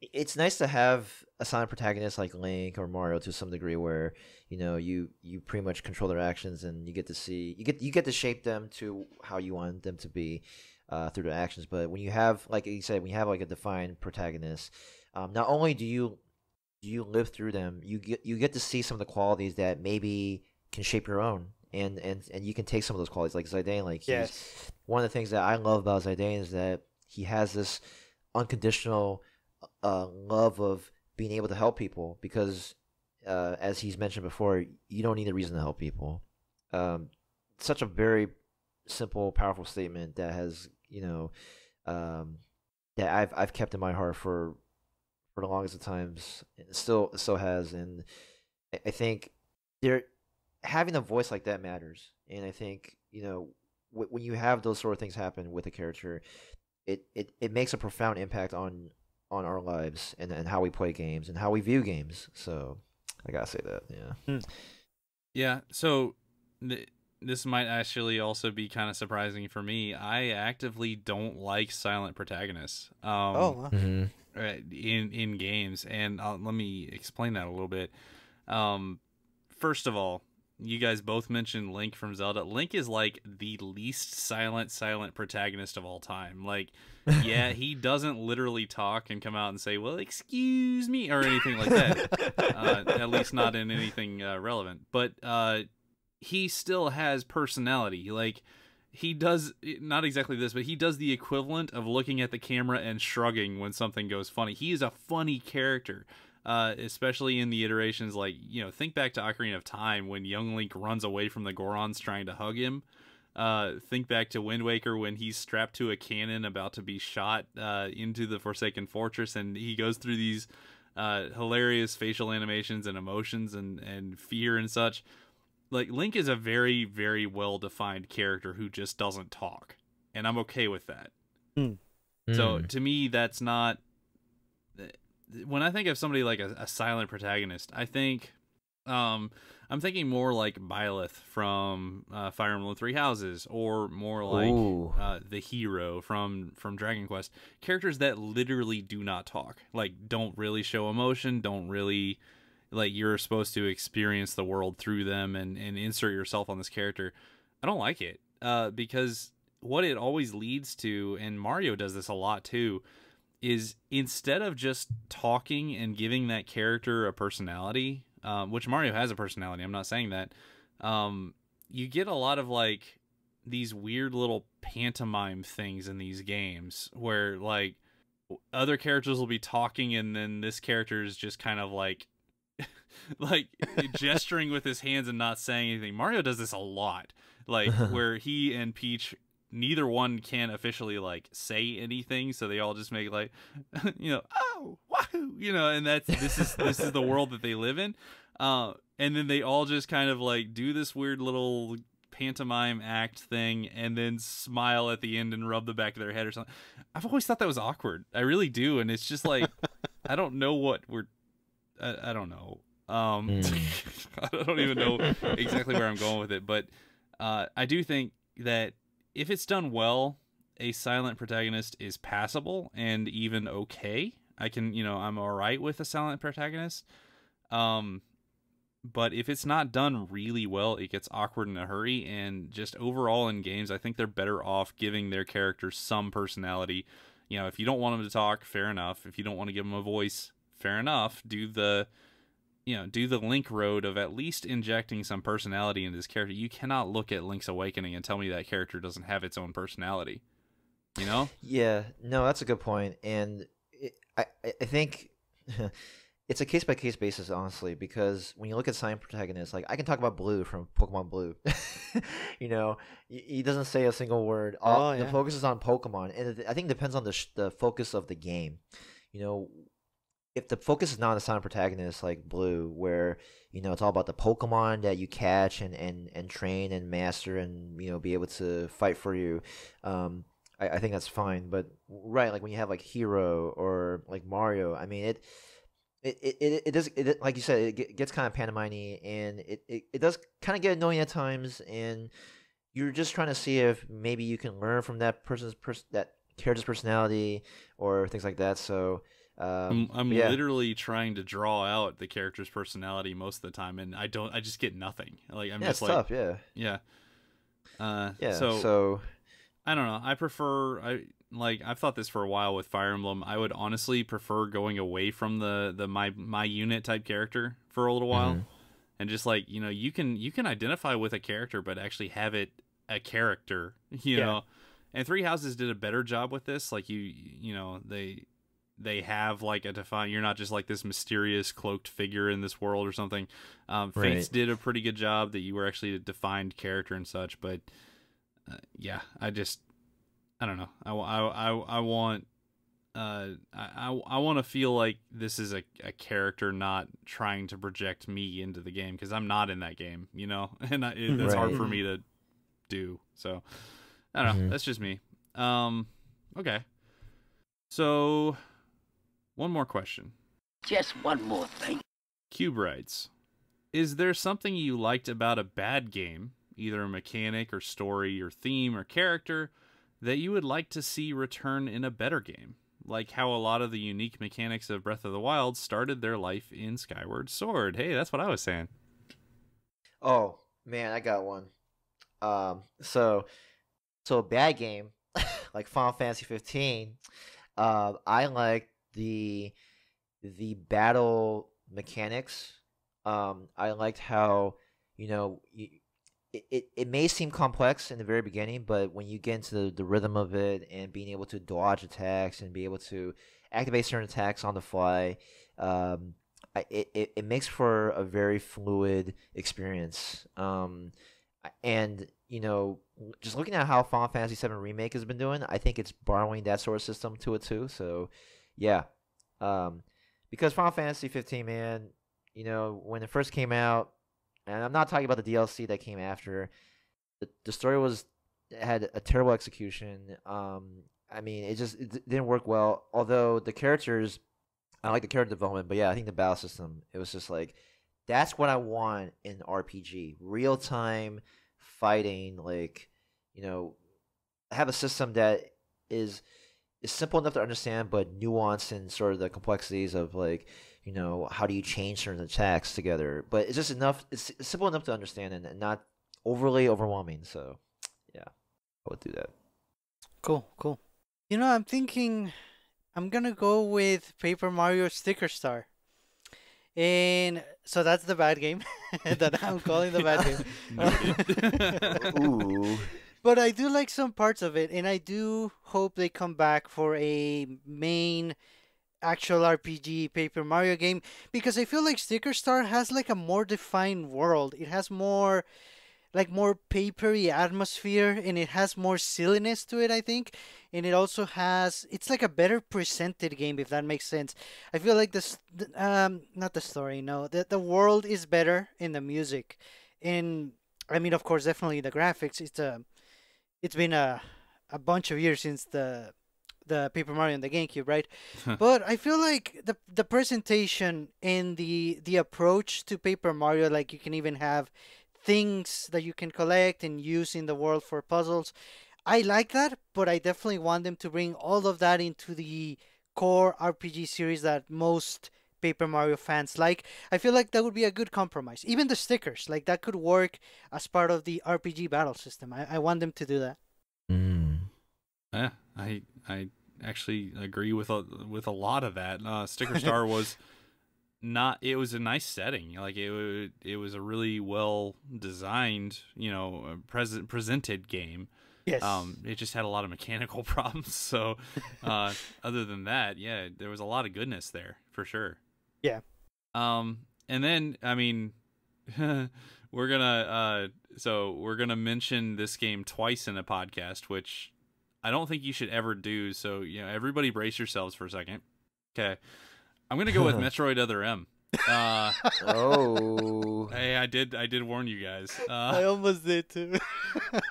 C: it's nice to have a silent protagonist like Link or Mario to some degree, where you know you you pretty much control their actions and you get to see you get you get to shape them to how you want them to be uh, through their actions. But when you have, like you said, when you have like a defined protagonist, um, not only do you you live through them, you get you get to see some of the qualities that maybe can shape your own, and and and you can take some of those qualities, like Zidane. Like he's, one of the things that I love about Zidane is that he has this unconditional uh, love of being able to help people because, uh, as he's mentioned before, you don't need a reason to help people. Um, such a very simple, powerful statement that has you know um, that I've I've kept in my heart for for the longest of times. and Still, still has, and I- I think there having a voice like that matters. And I think you know w- when you have those sort of things happen with a character, it, it, it makes a profound impact on on our lives and, and how we play games and how we view games. So I gotta say that, yeah.
A: Yeah, so th- this might actually also be kind of surprising for me. I actively don't like silent protagonists. Um,
B: oh, wow.
C: Mm-hmm.
A: uh, in in games, and uh, let me explain that a little bit. Um, first of all, you guys both mentioned Link from Zelda. Link is like the least silent silent protagonist of all time. Like, yeah, he doesn't literally talk and come out and say, "Well, excuse me" or anything like that. uh, at least not in anything uh, relevant. But uh, he still has personality. Like he does not exactly this, but he does the equivalent of looking at the camera and shrugging when something goes funny. He is a funny character. Uh, especially in the iterations like you know think back to Ocarina of Time when young Link runs away from the Gorons trying to hug him. Uh, think back to Wind Waker when he's strapped to a cannon about to be shot uh, into the Forsaken Fortress, and he goes through these uh, hilarious facial animations and emotions and and fear and such. Like Link is a very very well defined character who just doesn't talk, and I'm okay with that. So to me, that's not. When I think of somebody like a, a silent protagonist, I think, um, I'm thinking more like Byleth from uh, Fire Emblem Three Houses, or more like uh, the hero from from Dragon Quest. Characters that literally do not talk, like don't really show emotion, don't really like you're supposed to experience the world through them and and insert yourself on this character. I don't like it uh, because what it always leads to, and Mario does this a lot too, is instead of just talking and giving that character a personality, um, which Mario has a personality. I'm not saying that. Um, you get a lot of like these weird little pantomime things in these games where like other characters will be talking and then this character is just kind of like like gesturing with his hands and not saying anything. Mario does this a lot. Like where he and Peach neither one can officially like say anything, so they all just make like you know, oh wahoo, you know, and that's this is this is the world that they live in. Uh, and then they all just kind of like do this weird little pantomime act thing and then smile at the end and rub the back of their head or something. I've always thought that was awkward. I really do, and it's just like I don't know what we're. I, I don't know. Um, mm. I don't even know exactly where I'm going with it, but uh, I do think that if it's done well, a silent protagonist is passable and even okay. I can, you know, I'm all right with a silent protagonist. Um, but if it's not done really well, it gets awkward in a hurry. And just overall in games, I think they're better off giving their characters some personality. You know, if you don't want them to talk, fair enough. If you don't want to give them a voice, fair enough. Do the, you know, do the Link road of at least injecting some personality into this character. You cannot look at Link's Awakening and tell me that character doesn't have its own personality. You know?
C: Yeah, no, that's a good point, and it, I I think it's a case by case basis, honestly, because when you look at sign protagonists, like I can talk about Blue from Pokemon Blue. you know, he doesn't say a single word. All, oh, yeah. The focus is on Pokemon, and I think it depends on the sh- the focus of the game. You know, if the focus is not on a silent protagonist like Blue, where you know it's all about the Pokemon that you catch and and and train and master and you know be able to fight for you. Um, I, I think that's fine, but right, like when you have like Hero or like Mario, I mean it it, it, it, it does it, like you said it gets kind of pantomime and it, it, it does kind of get annoying at times and you're just trying to see if maybe you can learn from that person's pers- that character's personality or things like that so um,
A: I'm, I'm yeah. literally trying to draw out the character's personality most of the time, and I don't. I just get nothing. Like I'm
C: yeah,
A: just
C: like,
A: tough,
C: yeah,
A: yeah, uh,
C: yeah.
A: So,
C: so
A: I don't know. I prefer. I like I've thought this for a while with Fire Emblem. I would honestly prefer going away from the the my my unit type character for a little while, mm-hmm. and just like you know you can you can identify with a character, but actually have it a character. You yeah. know, and Three Houses did a better job with this. Like you you know they they have like a defined you're not just like this mysterious cloaked figure in this world or something um fates did a pretty good job that you were actually a defined character and such but uh, yeah i just I don't know. I, I, I, I want uh, I, I want to feel like this is a, a character not trying to project me into the game because I'm not in that game, you know, and I, it, it's right. hard for me to do. So I don't know. Mm-hmm. That's just me. Um, okay. So one more question.
D: Just one more thing.
A: Cube writes, is there something you liked about a bad game, either a mechanic or story or theme or character? that you would like to see return in a better game, like how a lot of the unique mechanics of Breath of the Wild started their life in Skyward Sword. Hey, that's what I was saying.
C: Oh man, I got one. Um, so so a bad game like Final Fantasy 15. Uh, I like the the battle mechanics. Um, I liked how you know you, it, it, may seem complex in the very beginning, but when you get into the, the rhythm of it and being able to dodge attacks and be able to activate certain attacks on the fly, um, it, it, it makes for a very fluid experience. Um, and, you know, just looking at how Final Fantasy VII Remake has been doing, I think it's borrowing that sort of system to it too. So, yeah. Um, because Final Fantasy 15, man, you know, when it first came out, and I'm not talking about the DLC that came after. The, the story was had a terrible execution. Um, I mean, it just it didn't work well. Although the characters, I like the character development, but yeah, I think the battle system. It was just like that's what I want in RPG: real time fighting. Like you know, have a system that is is simple enough to understand, but nuanced in sort of the complexities of like you know, how do you change certain attacks together? But it's just enough. It's, it's simple enough to understand and not overly overwhelming. So, yeah, I would do that.
B: Cool, cool. You know, I'm thinking I'm gonna go with Paper Mario Sticker Star. And so that's the bad game that I'm calling the bad game.
C: Ooh.
B: But I do like some parts of it, and I do hope they come back for a main actual RPG Paper Mario game because I feel like Sticker Star has like a more defined world. It has more like more papery atmosphere and it has more silliness to it, I think. And it also has it's like a better presented game if that makes sense. I feel like this um not the story, no. The the world is better in the music. And I mean of course definitely the graphics. It's a it's been a a bunch of years since the the Paper Mario and the GameCube, right? but I feel like the the presentation and the the approach to Paper Mario, like you can even have things that you can collect and use in the world for puzzles. I like that, but I definitely want them to bring all of that into the core RPG series that most Paper Mario fans like. I feel like that would be a good compromise. Even the stickers, like that could work as part of the RPG battle system. I, I want them to do that.
C: Mm.
A: Yeah, I I actually agree with a with a lot of that. Uh, Sticker Star was not. It was a nice setting. Like it it was a really well designed, you know, present presented game.
B: Yes.
A: Um, it just had a lot of mechanical problems. So, uh, other than that, yeah, there was a lot of goodness there for sure.
B: Yeah.
A: Um, and then I mean, we're gonna uh, so we're gonna mention this game twice in a podcast, which I don't think you should ever do. So you know, everybody brace yourselves for a second. Okay, I'm gonna go with Metroid Other M. Uh,
C: oh.
A: hey, I did I did warn you guys. Uh,
B: I almost did too.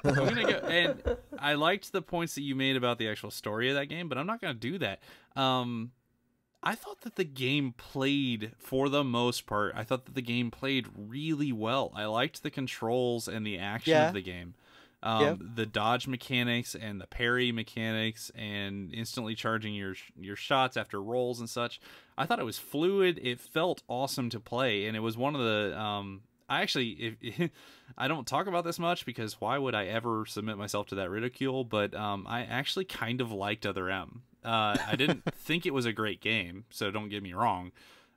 A: I'm gonna go, and I liked the points that you made about the actual story of that game, but I'm not gonna do that. Um, I thought that the game played for the most part. I thought that the game played really well. I liked the controls and the action
B: Yeah.
A: of the game. Um. The dodge mechanics and the parry mechanics and instantly charging your your shots after rolls and such. I thought it was fluid. It felt awesome to play, and it was one of the. Um, I actually, if I don't talk about this much because why would I ever submit myself to that ridicule? But um, I actually kind of liked Other M. Uh, I didn't think it was a great game, so don't get me wrong.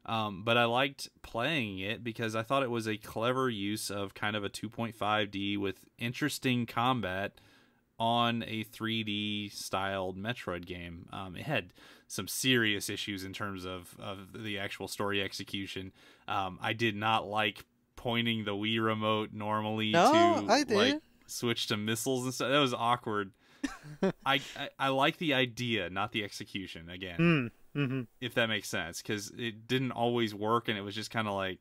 A: Um, but I liked playing it because I thought it was a clever use of kind of a 2.5D with interesting combat on a 3D styled Metroid game. Um, it had some serious issues in terms of, of the actual story execution. Um, I did not like pointing the Wii remote normally
B: No,
A: to
B: I did.
A: like switch to missiles and stuff. That was awkward. I, I I like the idea, not the execution. Again,
B: Mm, mm-hmm.
A: if that makes sense, because it didn't always work, and it was just kind of like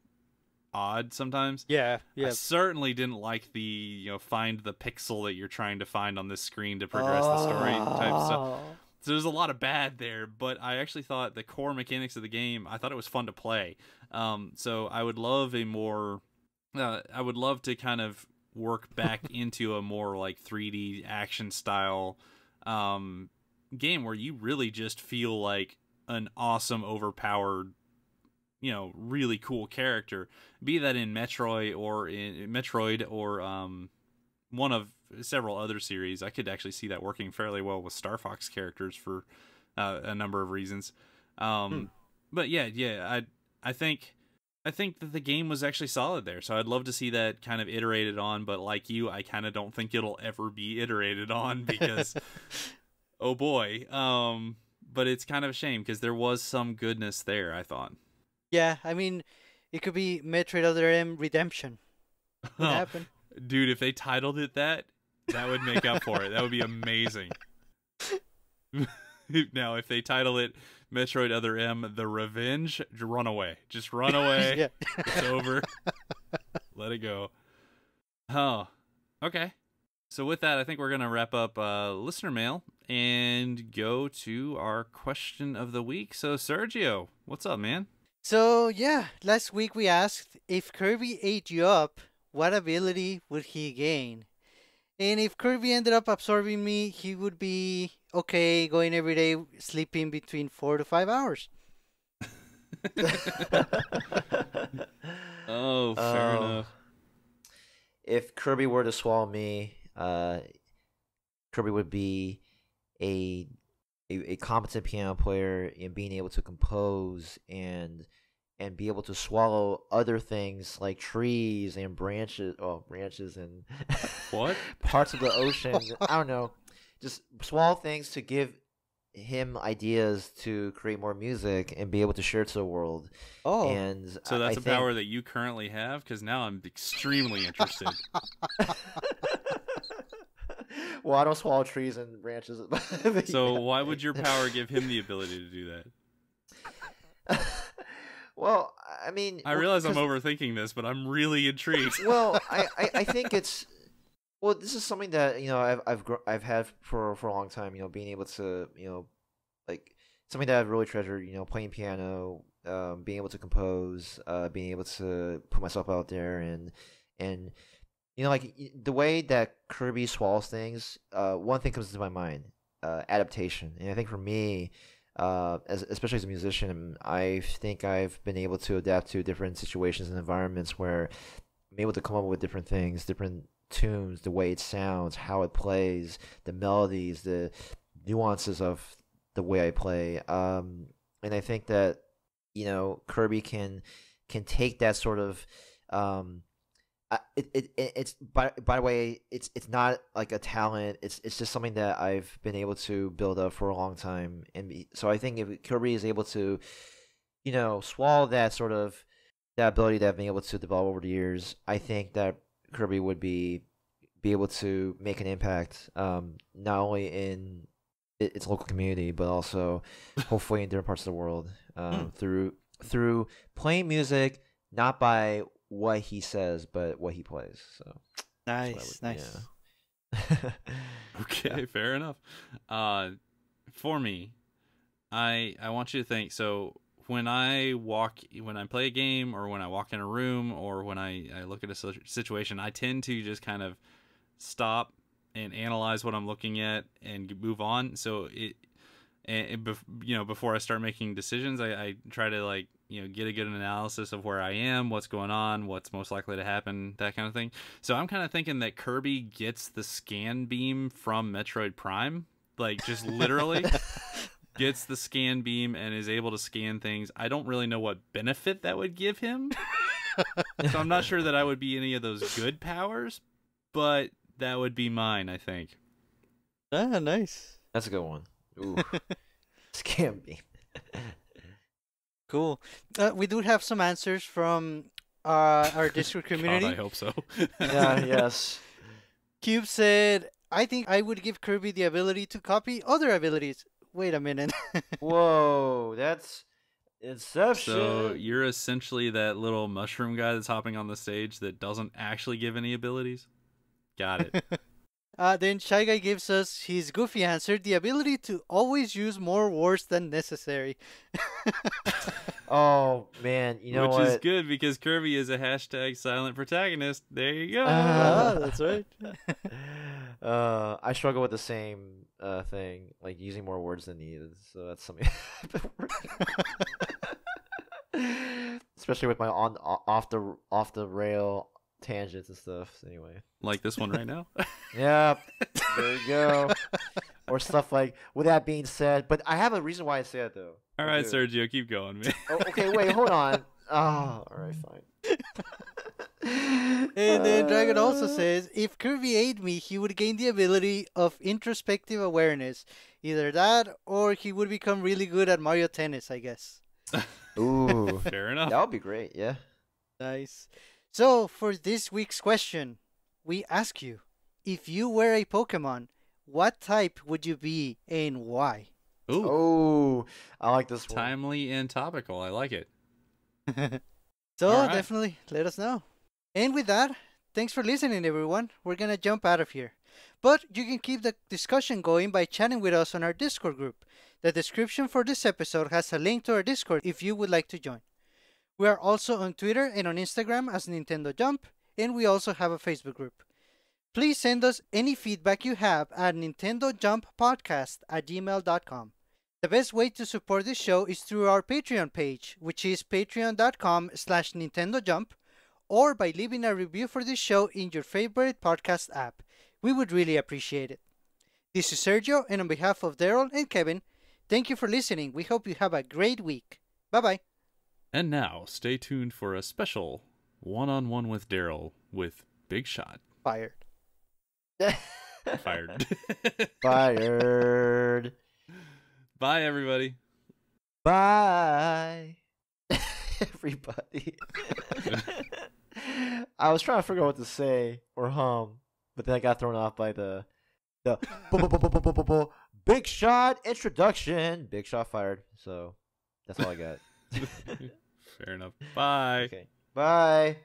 A: odd sometimes.
B: Yeah, yeah.
A: I certainly didn't like the you know find the pixel that you're trying to find on this screen to progress the story type stuff.
B: Oh.
A: So there's a lot of bad there, but I actually thought the core mechanics of the game, I thought it was fun to play. Um, so I would love a more, uh, I would love to kind of work back into a more like 3D action style um, game where you really just feel like an awesome, overpowered, you know, really cool character. Be that in Metroid or in Metroid or um, one of several other series. I could actually see that working fairly well with Star Fox characters for uh, a number of reasons. Um, But yeah, yeah, I I think I think that the game was actually solid there. So I'd love to see that kind of iterated on. But like you, I kind of don't think it'll ever be iterated on because oh boy. Um, but it's kind of a shame because there was some goodness there. I thought.
B: Yeah, I mean, it could be Metroid Other M Redemption. What happened?
A: Dude, if they titled it that, that would make up for it. That would be amazing. now, if they title it Metroid Other M: The Revenge, run away. Just run away. It's over. Let it go. Oh, okay. So with that, I think we're gonna wrap up uh, listener mail and go to our question of the week. So Sergio, what's up, man?
B: So yeah, last week we asked if Kirby ate you up, what ability would he gain? And if Kirby ended up absorbing me, he would be okay going every day, sleeping between four to five hours.
A: Oh, fair
C: Um,
A: enough.
C: if Kirby were to swallow me, uh, Kirby would be a, a a competent piano player and being able to compose and and be able to swallow other things like trees and branches, oh branches and
A: What?
C: parts of the ocean. I don't know, just swallow things to give him ideas to create more music and be able to share to the world.
B: Oh,
C: And
A: So that's
C: I
A: a
C: think-
A: power that you currently have? Because now I'm extremely interested.
C: well, I don't swallow trees and branches.
A: so
C: yeah.
A: why would your power give him the ability to do that?
C: well, I mean,
A: I
C: well,
A: realize I'm overthinking this, but I'm really intrigued.
C: Well, I, I, I think it's well. This is something that you know I've I've I've had for for a long time. You know, being able to you know like something that I've really treasured. You know, playing piano, um, being able to compose, uh, being able to put myself out there, and and you know like the way that Kirby swallows things. Uh, one thing comes to my mind: uh, adaptation. And I think for me, uh, as especially as a musician, I think I've been able to adapt to different situations and environments where I'm able to come up with different things, different tunes, the way it sounds, how it plays, the melodies, the nuances of the way I play. Um, and I think that you know Kirby can can take that sort of um, it, it it- it's by by the way it's it's not like a talent it's it's just something that I've been able to build up for a long time and so I think if Kirby is able to you know swallow that sort of that ability that I've been able to develop over the years I think that Kirby would be be able to make an impact um not only in its local community but also hopefully in different parts of the world um, through through playing music not by what he says but what he plays so that's what I
B: nice,
C: would-
B: nice.
C: yeah.
A: Okay, fair enough. Uh, for me, I I want you to think. So when I walk, when I play a game, or when I walk in a room, or when I I look at a situation, I tend to just kind of stop and analyze what I'm looking at and move on. So it. And you know, before I start making decisions, I, I try to like you know get a good analysis of where I am, what's going on, what's most likely to happen, that kind of thing. So I'm kind of thinking that Kirby gets the scan beam from Metroid Prime, like just literally gets the scan beam and is able to scan things. I don't really know what benefit that would give him. so I'm not sure that I would be any of those good powers, but that would be mine, I think.
B: Ah, nice.
C: that's a good one Ooh. scam beam
B: Cool. Uh, we do have some answers from uh, our Discord community.
A: God, I hope so.
C: yeah yes
B: Cube said, I think I would give Kirby the ability to copy other abilities. Wait a minute.
C: whoa that's inception
A: So you're essentially that little mushroom guy that's hopping on the stage that doesn't actually give any abilities. Got it.
B: uh, then Shy Guy gives us his goofy answer the ability to always use more words than necessary.
C: oh man you know
A: Which
C: what
A: is good because Kirby is a hashtag silent protagonist. There you go.
C: Ah,
B: that's right.
C: uh, I struggle with the same uh, thing, like using more words than needed. So that's something. I've been working. Especially with my on off the off the rail tangents and stuff. So anyway,
A: like this one right now.
C: yeah, there you go. or stuff like. With that being said, but I have a reason why I say it though.
A: All right. Sergio, keep going, man.
C: Oh, okay, wait, hold on. Oh, all right, fine.
B: And then Dragon also says, if Kirby ate me, he would gain the ability of introspective awareness. Either that, or he would become really good at Mario Tennis, I guess.
C: Ooh,
A: Fair enough.
C: that would be great. Yeah.
B: Nice. So, for this week's question, we ask you, if you were a Pokemon, what type would you be and why?
A: Ooh,
C: Oh, I like this one.
A: timely and topical. I like it.
B: so,
A: right.
B: definitely let us know. And with that, thanks for listening, everyone. We're going to jump out of here. But you can keep the discussion going by chatting with us on our Discord group. The description for this episode has a link to our Discord if you would like to join. We are also on Twitter and on Instagram as Nintendo Jump, and we also have a Facebook group. Please send us any feedback you have at Nintendo Jump Podcast at gmail.com. The best way to support this show is through our Patreon page, which is patreon.com slash Nintendo Jump, or by leaving a review for this show in your favorite podcast app. We would really appreciate it. This is Sergio, and on behalf of Daryl and Kevin, thank you for listening. We hope you have a great week. Bye bye.
A: And now, stay tuned for a special one-on-one with Daryl with Big Shot.
B: Fired.
A: Fired.
C: Fired.
A: Bye, everybody.
C: Bye, everybody. I was trying to figure out what to say or hum, but then I got thrown off by the the big shot introduction. Big shot fired. So that's all I got.
A: Fair enough. Bye.
C: Okay. Bye.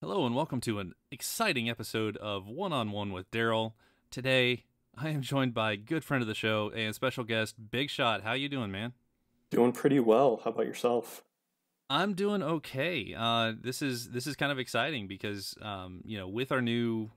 A: Hello and welcome to an exciting episode of One on One with Daryl. Today I am joined by a good friend of the show and special guest, Big Shot. How you doing, man?
E: Doing pretty well. How about yourself?
A: I'm doing okay. Uh, this is this is kind of exciting because um, you know with our new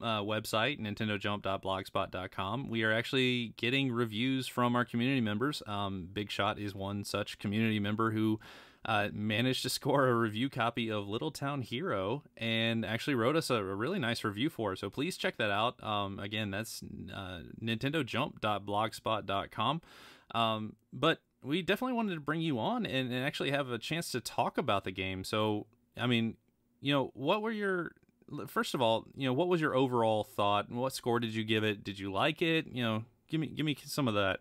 A: uh, website nintendojump.blogspot.com we are actually getting reviews from our community members. Um, Big Shot is one such community member who uh, managed to score a review copy of Little Town Hero and actually wrote us a, a really nice review for it. So please check that out. Um, again, that's uh, nintendojump.blogspot.com. Um, but we definitely wanted to bring you on and, and actually have a chance to talk about the game. So, I mean, you know, what were your first of all, you know, what was your overall thought? And what score did you give it? Did you like it? You know, give me give me some of that.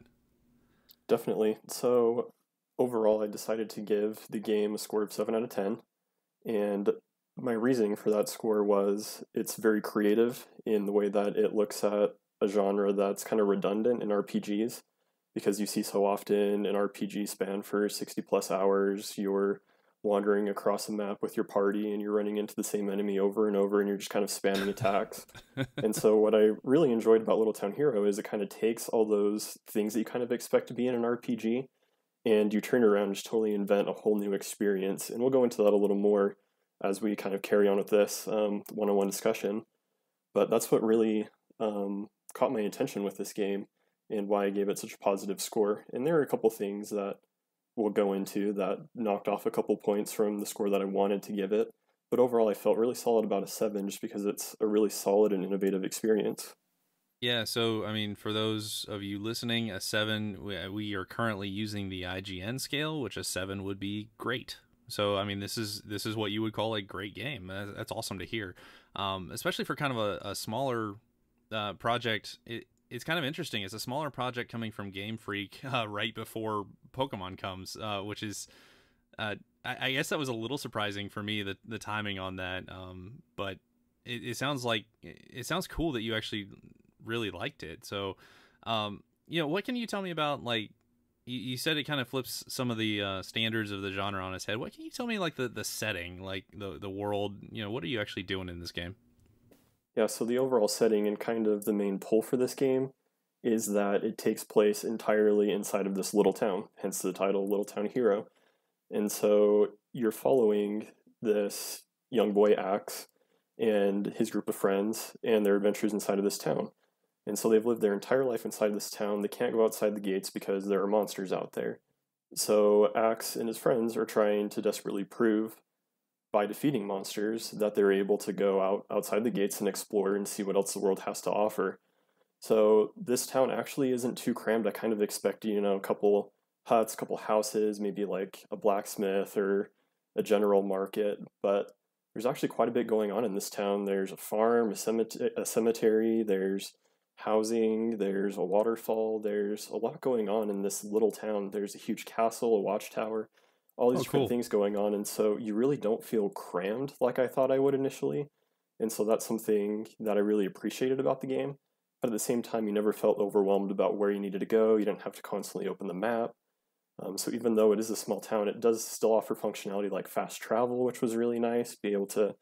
E: Definitely. So, overall, I decided to give the game a score of 7 out of 10. And my reasoning for that score was it's very creative in the way that it looks at a genre that's kind of redundant in RPGs because you see so often an RPG span for 60 plus hours, you're wandering across a map with your party and you're running into the same enemy over and over and you're just kind of spamming attacks. and so what I really enjoyed about Little Town Hero is it kind of takes all those things that you kind of expect to be in an RPG and you turn around and just totally invent a whole new experience. And we'll go into that a little more as we kind of carry on with this um, one-on-one discussion. But that's what really um, caught my attention with this game and why I gave it such a positive score. And there are a couple things that we'll go into that knocked off a couple points from the score that I wanted to give it. But overall, I felt really solid about a seven just because it's a really solid and innovative experience.
A: Yeah, so I mean, for those of you listening, a seven, we, we are currently using the IGN scale, which a seven would be great. So I mean, this is this is what you would call a great game. That's awesome to hear, um, especially for kind of a, a smaller uh, project. It, it's kind of interesting. It's a smaller project coming from Game Freak uh, right before Pokemon comes, uh, which is, uh, I, I, guess that was a little surprising for me the the timing on that. Um, but it, it sounds like it sounds cool that you actually really liked it. So, um, you know, what can you tell me about like? You, you said it kind of flips some of the uh, standards of the genre on its head. What can you tell me like the the setting, like the the world? You know, what are you actually doing in this game?
E: Yeah, so the overall setting and kind of the main pull for this game is that it takes place entirely inside of this little town, hence the title Little Town Hero. And so you're following this young boy Axe and his group of friends and their adventures inside of this town. And so they've lived their entire life inside this town. They can't go outside the gates because there are monsters out there. So Axe and his friends are trying to desperately prove by defeating monsters that they're able to go out outside the gates and explore and see what else the world has to offer. So this town actually isn't too crammed. I kind of expect, you know, a couple huts, a couple houses, maybe like a blacksmith or a general market, but there's actually quite a bit going on in this town. There's a farm, a cemetery, a cemetery there's housing, there's a waterfall, there's a lot going on in this little town. There's a huge castle, a watchtower, all these
A: Oh,
E: different
A: cool.
E: things going on. And so you really don't feel crammed like I thought I would initially. And so that's something that I really appreciated about the game. But at the same time, you never felt overwhelmed about where you needed to go. You didn't have to constantly open the map. Um, so even though it is a small town, it does still offer functionality like fast travel, which was really nice. Be able to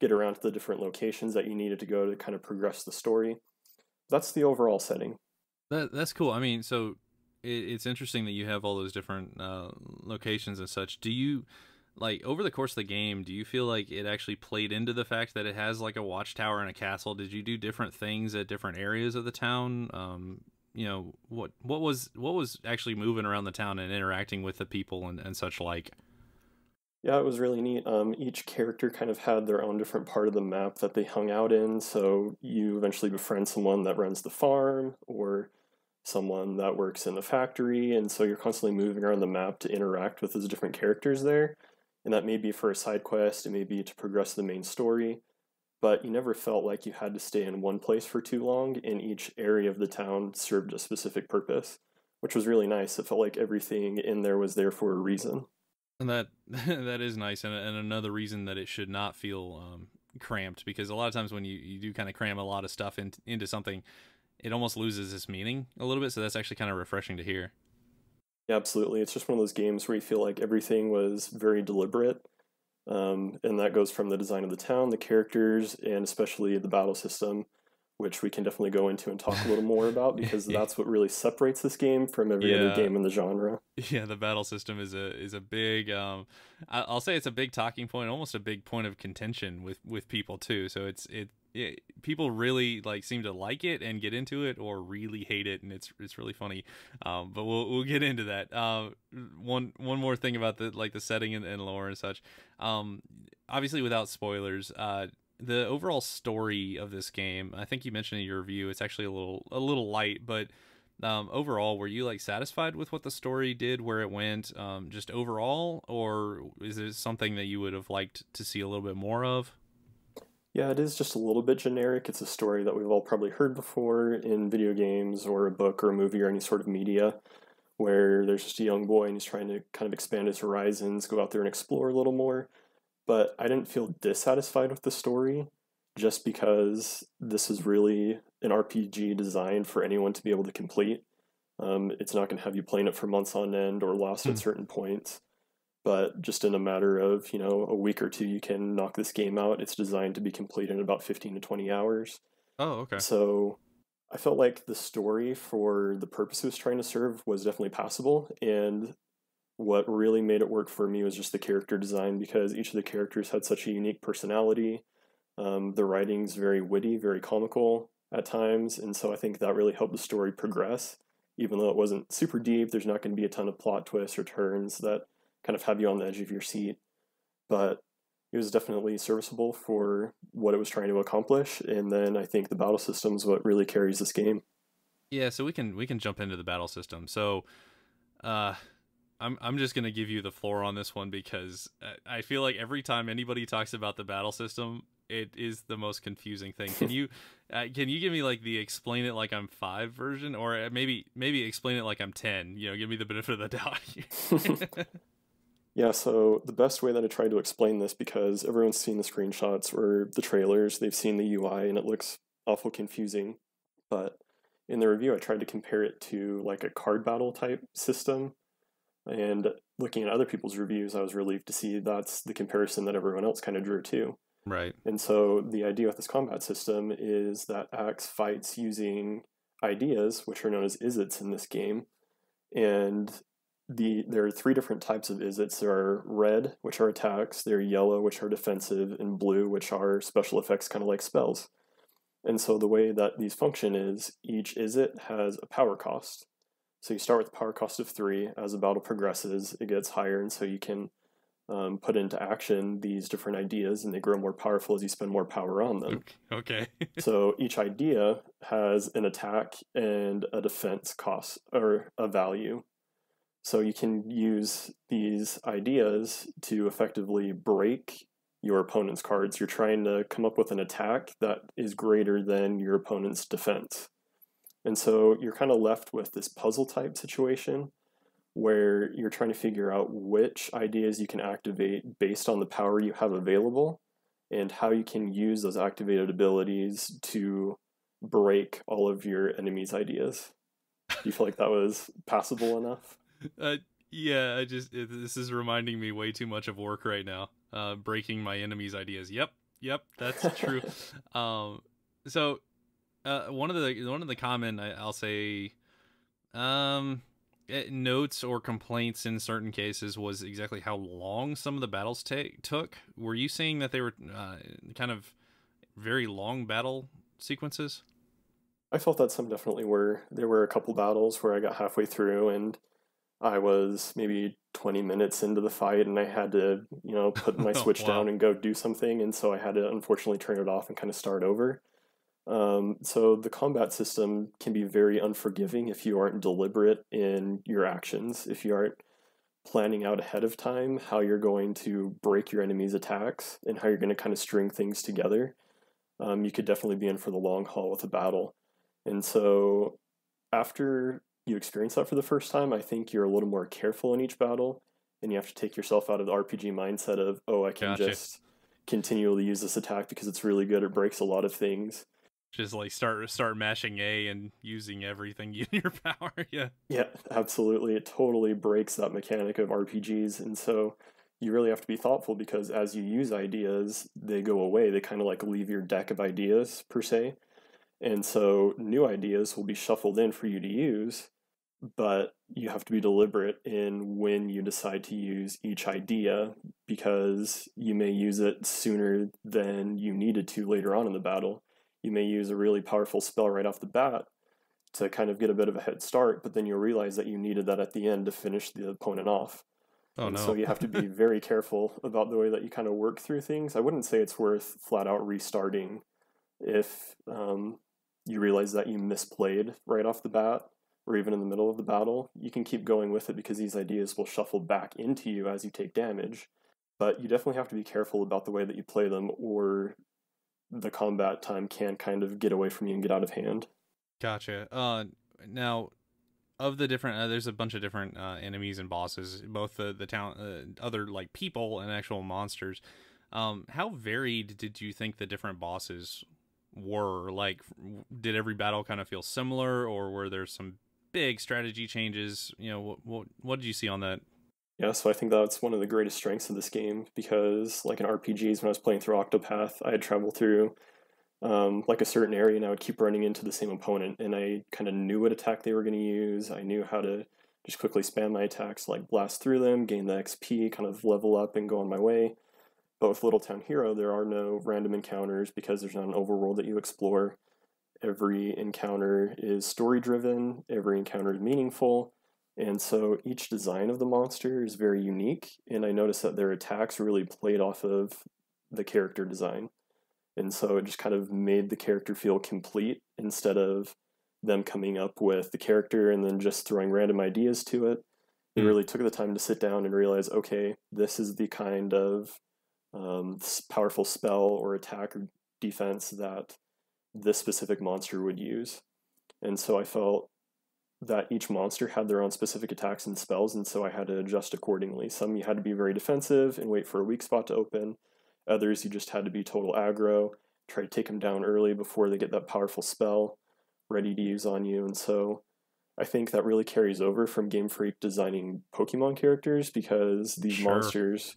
E: get around to the different locations that you needed to go to kind of progress the story. That's the overall setting.
A: That that's cool. I mean, so it, it's interesting that you have all those different uh, locations and such. Do you like over the course of the game? Do you feel like it actually played into the fact that it has like a watchtower and a castle? Did you do different things at different areas of the town? Um, you know what what was what was actually moving around the town and interacting with the people and, and such like.
E: Yeah, it was really neat. Um, each character kind of had their own different part of the map that they hung out in. So you eventually befriend someone that runs the farm or someone that works in the factory. And so you're constantly moving around the map to interact with those different characters there. And that may be for a side quest, it may be to progress the main story. But you never felt like you had to stay in one place for too long, and each area of the town served a specific purpose, which was really nice. It felt like everything in there was there for a reason.
A: And that that is nice, and, and another reason that it should not feel um, cramped because a lot of times when you, you do kind of cram a lot of stuff in, into something, it almost loses its meaning a little bit. So that's actually kind of refreshing to hear.
E: Yeah, absolutely. It's just one of those games where you feel like everything was very deliberate. Um, and that goes from the design of the town, the characters, and especially the battle system which we can definitely go into and talk a little more about because that's what really separates this game from every yeah. other game in the genre.
A: Yeah, the battle system is a is a big. Um, I'll say it's a big talking point, almost a big point of contention with with people too. So it's it, it people really like seem to like it and get into it, or really hate it, and it's it's really funny. Um, but we'll we'll get into that. Uh, one one more thing about the like the setting and, and lore and such. Um, obviously without spoilers. Uh, the overall story of this game, I think you mentioned in your review, it's actually a little a little light, but um, overall, were you like satisfied with what the story did, where it went, um, just overall, or is it something that you would have liked to see a little bit more of?
E: Yeah, it is just a little bit generic. It's a story that we've all probably heard before in video games or a book or a movie or any sort of media, where there's just a young boy and he's trying to kind of expand his horizons, go out there and explore a little more but I didn't feel dissatisfied with the story just because this is really an RPG designed for anyone to be able to complete. Um, it's not going to have you playing it for months on end or lost mm. at hmm. certain points, but just in a matter of you know a week or two, you can knock this game out. It's designed to be complete in about fifteen to twenty hours.
A: Oh, okay.
E: So I felt like the story for the purpose it was trying to serve was definitely passable, and what really made it work for me was just the character design because each of the characters had such a unique personality. Um, the writing's very witty, very comical at times, and so I think that really helped the story progress. Even though it wasn't super deep, there's not going to be a ton of plot twists or turns that kind of have you on the edge of your seat. But it was definitely serviceable for what it was trying to accomplish, and then I think the battle system is what really carries this game.
A: Yeah, so we can we can jump into the battle system. So, uh, I'm I'm just gonna give you the floor on this one because uh, I feel like every time anybody talks about the battle system, it is the most confusing thing. Can you uh, can you give me like the explain it like I'm five version, or uh, maybe maybe explain it like I'm ten? You know, give me the benefit of the doubt.
E: yeah. So the best way that I tried to explain this because everyone's seen the screenshots or the trailers, they've seen the UI, and it looks awful confusing. But in the review, I tried to compare it to like a card battle type system and looking at other people's reviews, I was relieved to see that's the comparison that everyone else kind of drew too.
A: Right.
E: And so the idea with this combat system is that Axe fights using ideas, which are known as Izzits in this game. And the there are three different types of Izzits. There are red, which are attacks, there are yellow, which are defensive, and blue, which are special effects, kind of like spells. And so the way that these function is each Izzit has a power cost. So you start with power cost of three. As the battle progresses, it gets higher, and so you can um, put into action these different ideas, and they grow more powerful as you spend more power on them.
A: Okay.
E: so each idea has an attack and a defense cost or a value. So you can use these ideas to effectively break your opponent's cards. You're trying to come up with an attack that is greater than your opponent's defense. And so you're kind of left with this puzzle type situation where you're trying to figure out which ideas you can activate based on the power you have available and how you can use those activated abilities to break all of your enemy's ideas. Do you feel like that was passable enough?
A: Uh, yeah, I just it, this is reminding me way too much of work right now. Uh, breaking my enemies' ideas. Yep, yep, that's true. um, so uh, one of the one of the common I'll say um eh, notes or complaints in certain cases was exactly how long some of the battles take took. Were you saying that they were uh, kind of very long battle sequences?
E: I felt that some definitely were. There were a couple battles where I got halfway through and I was maybe 20 minutes into the fight and I had to, you know, put my
A: Oh,
E: switch
A: wow.
E: down and go do something. And so I had to unfortunately turn it off and kind of start over. Um, so the combat system can be very unforgiving if you aren't deliberate in your actions, if you aren't planning out ahead of time how you're going to break your enemy's attacks and how you're going to kind of string things together. Um, you could definitely be in for the long haul with a battle. And so after you experience that for the first time, I think you're a little more careful in each battle, and you have to take yourself out of the RPG mindset of, oh, I can
A: Gotcha.
E: just continually use this attack because it's really good. It breaks a lot of things.
A: Just like start start mashing A and using everything in your power. Yeah.
E: Yeah, absolutely. It totally breaks that mechanic of RPGs. And so you really have to be thoughtful because as you use ideas, they go away. They kind of like leave your deck of ideas, per se. And so new ideas will be shuffled in for you to use, but you have to be deliberate in when you decide to use each idea because you may use it sooner than you needed to later on in the battle. You may use a really powerful spell right off the bat to kind of get a bit of a head start, but then you'll realize that you needed that at the end to finish the opponent off.
A: Oh no.
E: So you have to be very careful about the way that you kind of work through things. I wouldn't say it's worth flat out restarting if um, you realize that you misplayed right off the bat or even in the middle of the battle. You can keep going with it because these ideas will shuffle back into you as you take damage. But you definitely have to be careful about the way that you play them, or the combat time can kind of get away from you and get out of hand.
A: Gotcha. Uh, now, of the different, uh, there's a bunch of different uh, enemies and bosses, both the the town, uh, other like people and actual monsters. Um, how varied did you think the different bosses were? Like, did every battle kind of feel similar, or were there some big strategy changes? You know, what what, what did you see on that?
E: Yeah, so I think that's one of the greatest strengths of this game because, like in RPGs, when I was playing through Octopath, I had traveled through um, like a certain area and I would keep running into the same opponent, and I kind of knew what attack they were going to use. I knew how to just quickly spam my attacks, like blast through them, gain the XP, kind of level up, and go on my way. But with Little Town Hero, there are no random encounters because there's not an overworld that you explore. Every encounter is story driven, every encounter is meaningful, and so each design of the monster is very unique. And I noticed that their attacks really played off of the character design. And so it just kind of made the character feel complete instead of them coming up with the character and then just throwing random ideas to it. They
A: Hmm.
E: really took the time to sit down and realize okay, this is the kind of um, powerful spell or attack or defense that this specific monster would use. And so I felt that each monster had their own specific attacks and spells, and so I had to adjust accordingly. Some you had to be very defensive and wait for a weak spot to open. Others you just had to be total aggro, try to take them down early before they get that powerful spell ready to use on you. And so I think that really carries over from Game Freak designing Pokemon characters because these
A: Sure.
E: monsters,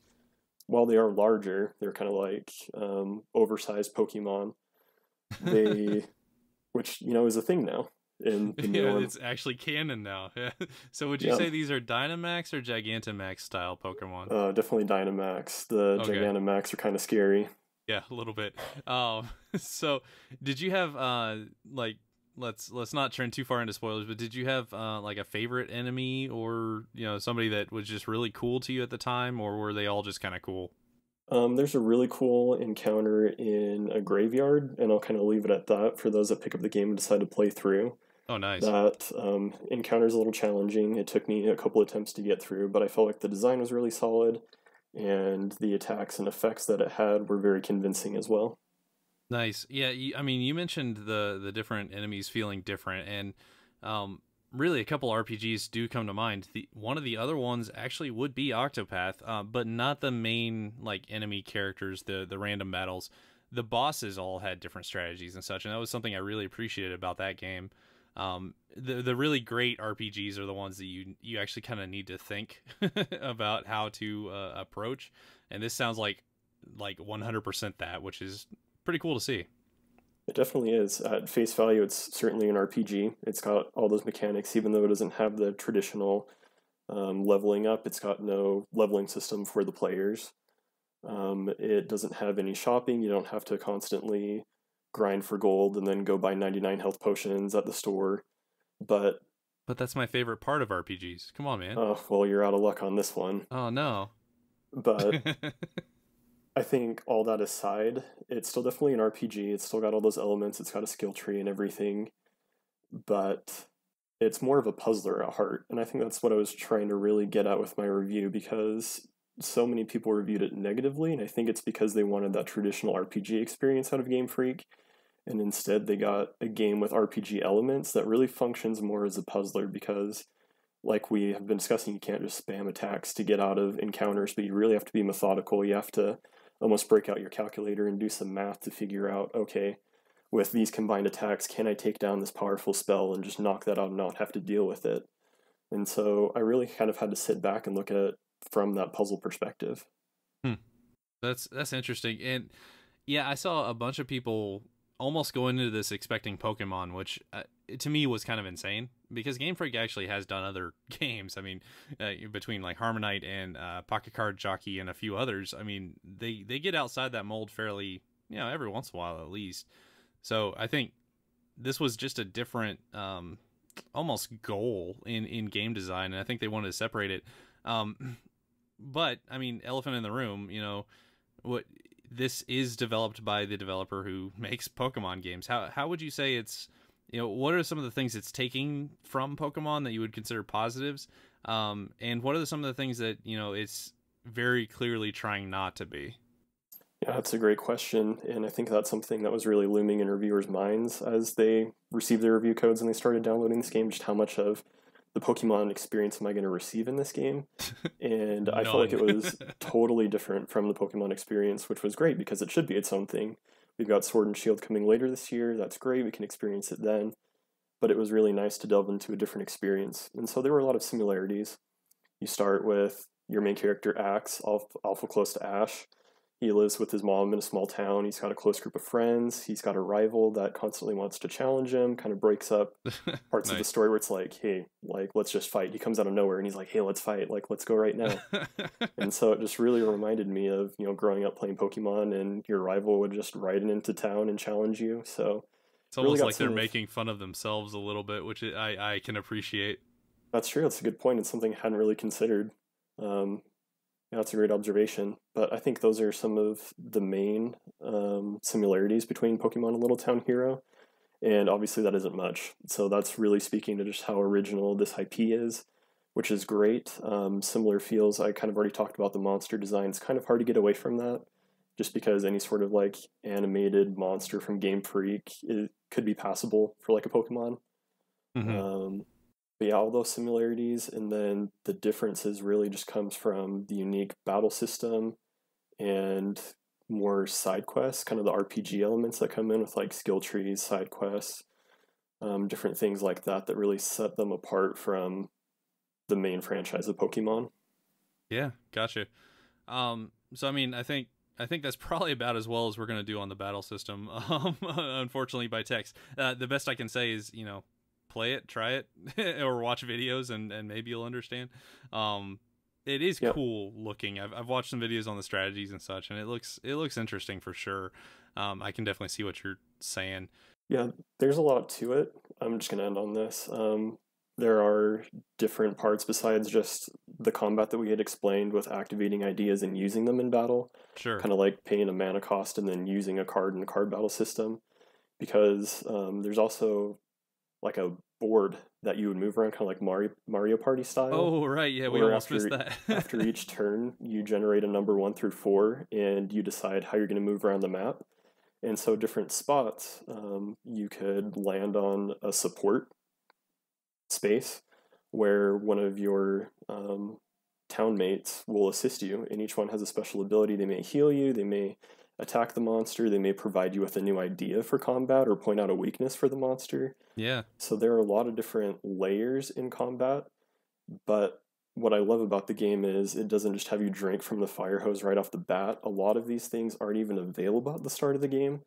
E: while they are larger, they're kind of like um, oversized Pokemon. They, which you know is a thing now in
A: yeah, it's actually canon now. Yeah. so would you
E: Yeah.
A: say these are Dynamax or Gigantamax style Pokemon?
E: Uh, definitely Dynamax. The
A: Okay.
E: Gigantamax are kind of scary.
A: Yeah, a little bit. Um, so did you have uh like let's let's not turn too far into spoilers, but did you have uh like a favorite enemy or you know somebody that was just really cool to you at the time, or were they all just kind of cool?
E: Um, there's a really cool encounter in a graveyard, and I'll kind of leave it at that for those that pick up the game and decide to play through.
A: Oh, nice.
E: That um, encounter is a little challenging. It took me a couple attempts to get through, but I felt like the design was really solid, and the attacks and effects that it had were very convincing as well.
A: Nice. Yeah, you, I mean, you mentioned the the different enemies feeling different, and um, really, a couple RPGs do come to mind. The one of the other ones actually would be Octopath, uh, but not the main like enemy characters, the the random battles. The bosses all had different strategies and such, and that was something I really appreciated about that game. Um, the the really great RPGs are the ones that you you actually kind of need to think about how to uh, approach, and this sounds like like 100% that, which is pretty cool to see.
E: It definitely is. At face value, it's certainly an RPG. It's got all those mechanics, even though it doesn't have the traditional um, leveling up. It's got no leveling system for the players. Um, it doesn't have any shopping. You don't have to constantly grind for gold and then go buy 99 health potions at the store. But
A: But that's my favorite part of RPGs. Come on, man.
E: oh well, you're out of luck on this one.
A: oh no.
E: But I think all that aside, it's still definitely an RPG. It's still got all those elements. It's got a skill tree and everything, but it's more of a puzzler at heart. And I think that's what I was trying to really get at with my review because so many people reviewed it negatively, and I think it's because they wanted that traditional RPG experience out of Game Freak, and instead they got a game with RPG elements that really functions more as a puzzler because like we have been discussing, you can't just spam attacks to get out of encounters, but you really have to be methodical. You have to almost break out your calculator and do some math to figure out, okay, with these combined attacks, can I take down this powerful spell and just knock that out and not have to deal with it? And so I really kind of had to sit back and look at from that puzzle perspective.
A: That's that's interesting. And yeah, I saw a bunch of people almost going into this expecting Pokemon, which uh, to me was kind of insane because Game Freak actually has done other games. I mean, uh, between like HarmoKnight and uh, Pocket Card Jockey and a few others, I mean, they they get outside that mold fairly, you know, every once in a while at least. So I think this was just a different, um, almost goal in in game design, and I think they wanted to separate it. Um, but I mean, elephant in the room, you know, what this is developed by the developer who makes Pokemon games. How how would you say it's you know what are some of the things it's taking from Pokemon that you would consider positives, um, and what are some of the things that you know it's very clearly trying not to be?
E: Yeah, that's a great question. And I think that's something that was really looming in reviewers' minds as they received their review codes and they started downloading this game, just how much of the Pokemon experience am I going to receive in this game? And I felt like it was totally different from the Pokemon experience, which was great because it should be its own thing. We've got Sword and Shield coming later this year. That's great. We can experience it then. But it was really nice to delve into a different experience. And so there were a lot of similarities. You start with your main character, Axe, alpha close to Ash. He lives with his mom in a small town. He's got a close group of friends. He's got a rival that constantly wants to challenge him, kind of breaks up parts of the story where it's like, hey, like, let's just fight. He comes out of nowhere and he's like, hey, let's fight. Like, let's go right now. and so it just really reminded me of, you know, growing up playing Pokemon and your rival would just ride into town and challenge you. So
A: It's
E: really
A: almost like they're
E: of-
A: making fun of themselves a little bit, which I I can appreciate.
E: that's true. That's a good point. It's something I hadn't really considered. Um, yeah, that's a great observation. But I think those are some of the main um, similarities between Pokemon and Little Town Hero. And obviously, that isn't much. So that's really speaking to just how original this IP is, which is great. Um, similar feels. I kind of already talked about the monster design. It's kind of hard to get away from that, just because any sort of like animated monster from Game Freak it could be passable for like a Pokemon.
A: Mhm.
E: Um, but yeah, all those similarities, and then the differences really just comes from the unique battle system and more side quests, kind of the RPG elements that come in with like skill trees, side quests, um, different things like that that really set them apart from the main franchise of Pokemon.
A: Yeah, gotcha. Um, so I mean, I think I think that's probably about as well as we're gonna do on the battle system. Um, unfortunately, by text, uh, the best I can say is you know, play it, try it, or watch videos, and and maybe you'll understand. Um, it is
E: Yep.
A: cool looking. I've I've watched some videos on the strategies and such, and it looks it looks interesting for sure. Um, I can definitely see what you're saying.
E: Yeah, there's a lot to it. I'm just going to end on this. Um, there are different parts besides just the combat that we had explained with activating ideas and using them in battle,
A: Sure.
E: kind of like paying a mana cost and then using a card in the card battle system. Because um, there's also like a board that you would move around, kind of like Mario Mario Party style.
A: Oh right, yeah, we almost missed
E: after-
A: that.
E: After each turn, you generate a number one through four, and you decide how you're going to move around the map. And so, different spots, um, you could land on a support space where one of your um, town mates will assist you, and each one has a special ability. They may heal you, they may attack the monster, they may provide you with a new idea for combat or point out a weakness for the monster.
A: yeah,
E: So there are a lot of different layers in combat, but what I love about the game is it doesn't just have you drink from the fire hose right off the bat. A lot of these things aren't even available at the start of the game,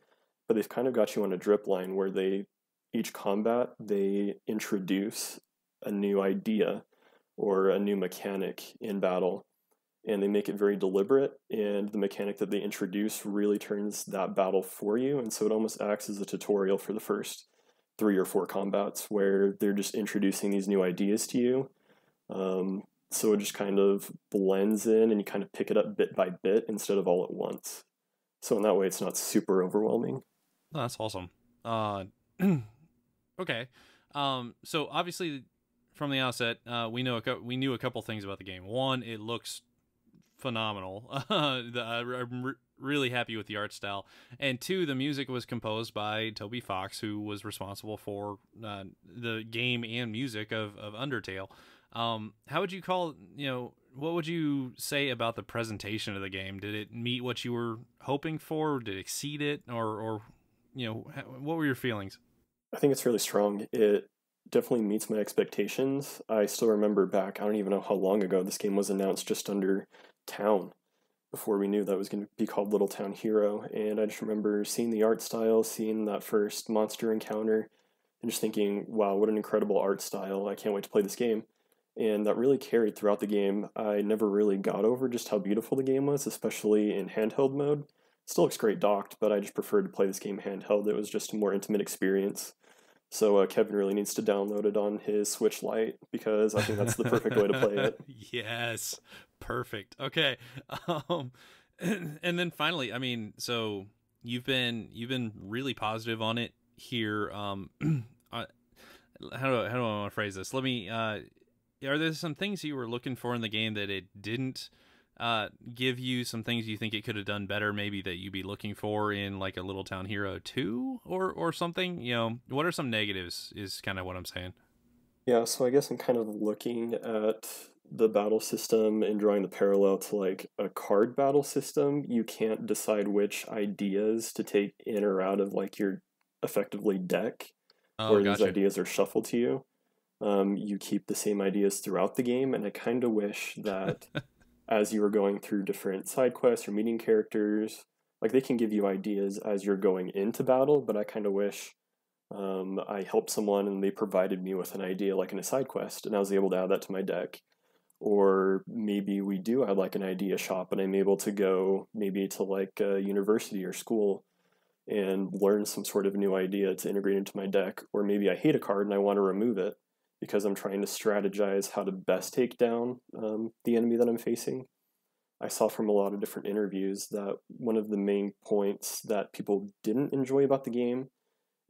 E: but they've kind of got you on a drip line where they each combat they introduce a new idea or a new mechanic in battle. And they make it very deliberate and the mechanic that they introduce really turns that battle for you and so it almost acts as a tutorial for the first three or four combats where they're just introducing these new ideas to you um, so it just kind of blends in and you kind of pick it up bit by bit instead of all at once so in that way it's not super overwhelming
A: Oh, that's awesome. Uh, okay. Um, so obviously, from the outset, uh, we know a cou- we knew a couple things about the game. One, it looks phenomenal. the, I'm re- really happy with the art style. And two, the music was composed by Toby Fox, who was responsible for uh, the game and music of of Undertale. Um, how would you call you know what would you say about the presentation of the game? Did it meet what you were hoping for? Did it exceed it, or or you know what were your feelings?
E: I think it's really strong. It definitely meets my expectations. I still remember back, I don't even know how long ago this game was announced just under Town before we knew that was going to be called Little Town Hero. And I just remember seeing the art style, seeing that first monster encounter, and just thinking, wow, what an incredible art style. I can't wait to play this game. And that really carried throughout the game. I never really got over just how beautiful the game was, especially in handheld mode. Still looks great docked, but I just preferred to play this game handheld. It was just a more intimate experience. So uh, Kevin really needs to download it on his Switch Lite because I think that's the perfect way to play it.
A: yes, perfect. Okay, um, and then finally, I mean, so you've been you've been really positive on it here. Um, how do I, how do I want to phrase this? Let me. Uh, are there some things you were looking for in the game that it didn't uh, give you? Some things you think it could have done better, maybe that you'd be looking for in like a Little Town Hero two or or something? You know, what are some negatives? Is kind of what I'm saying.
E: Yeah, so I guess I'm kind of looking at the battle system and drawing the parallel to like a card battle system. You can't decide which ideas to take in or out of like your effectively deck,
A: Oh,
E: where
A: gotcha.
E: these ideas are shuffled to you. Um, you keep the same ideas throughout the game, and I kind of wish that as you were going through different side quests or meeting characters, like they can give you ideas as you're going into battle, but I kind of wish um, I helped someone and they provided me with an idea like in a side quest, and I was able to add that to my deck. Or maybe we do have like an idea shop, and I'm able to go maybe to like a university or school and learn some sort of new idea to integrate into my deck. Or maybe I hate a card and I want to remove it because I'm trying to strategize how to best take down um, the enemy that I'm facing. I saw from a lot of different interviews that one of the main points that people didn't enjoy about the game,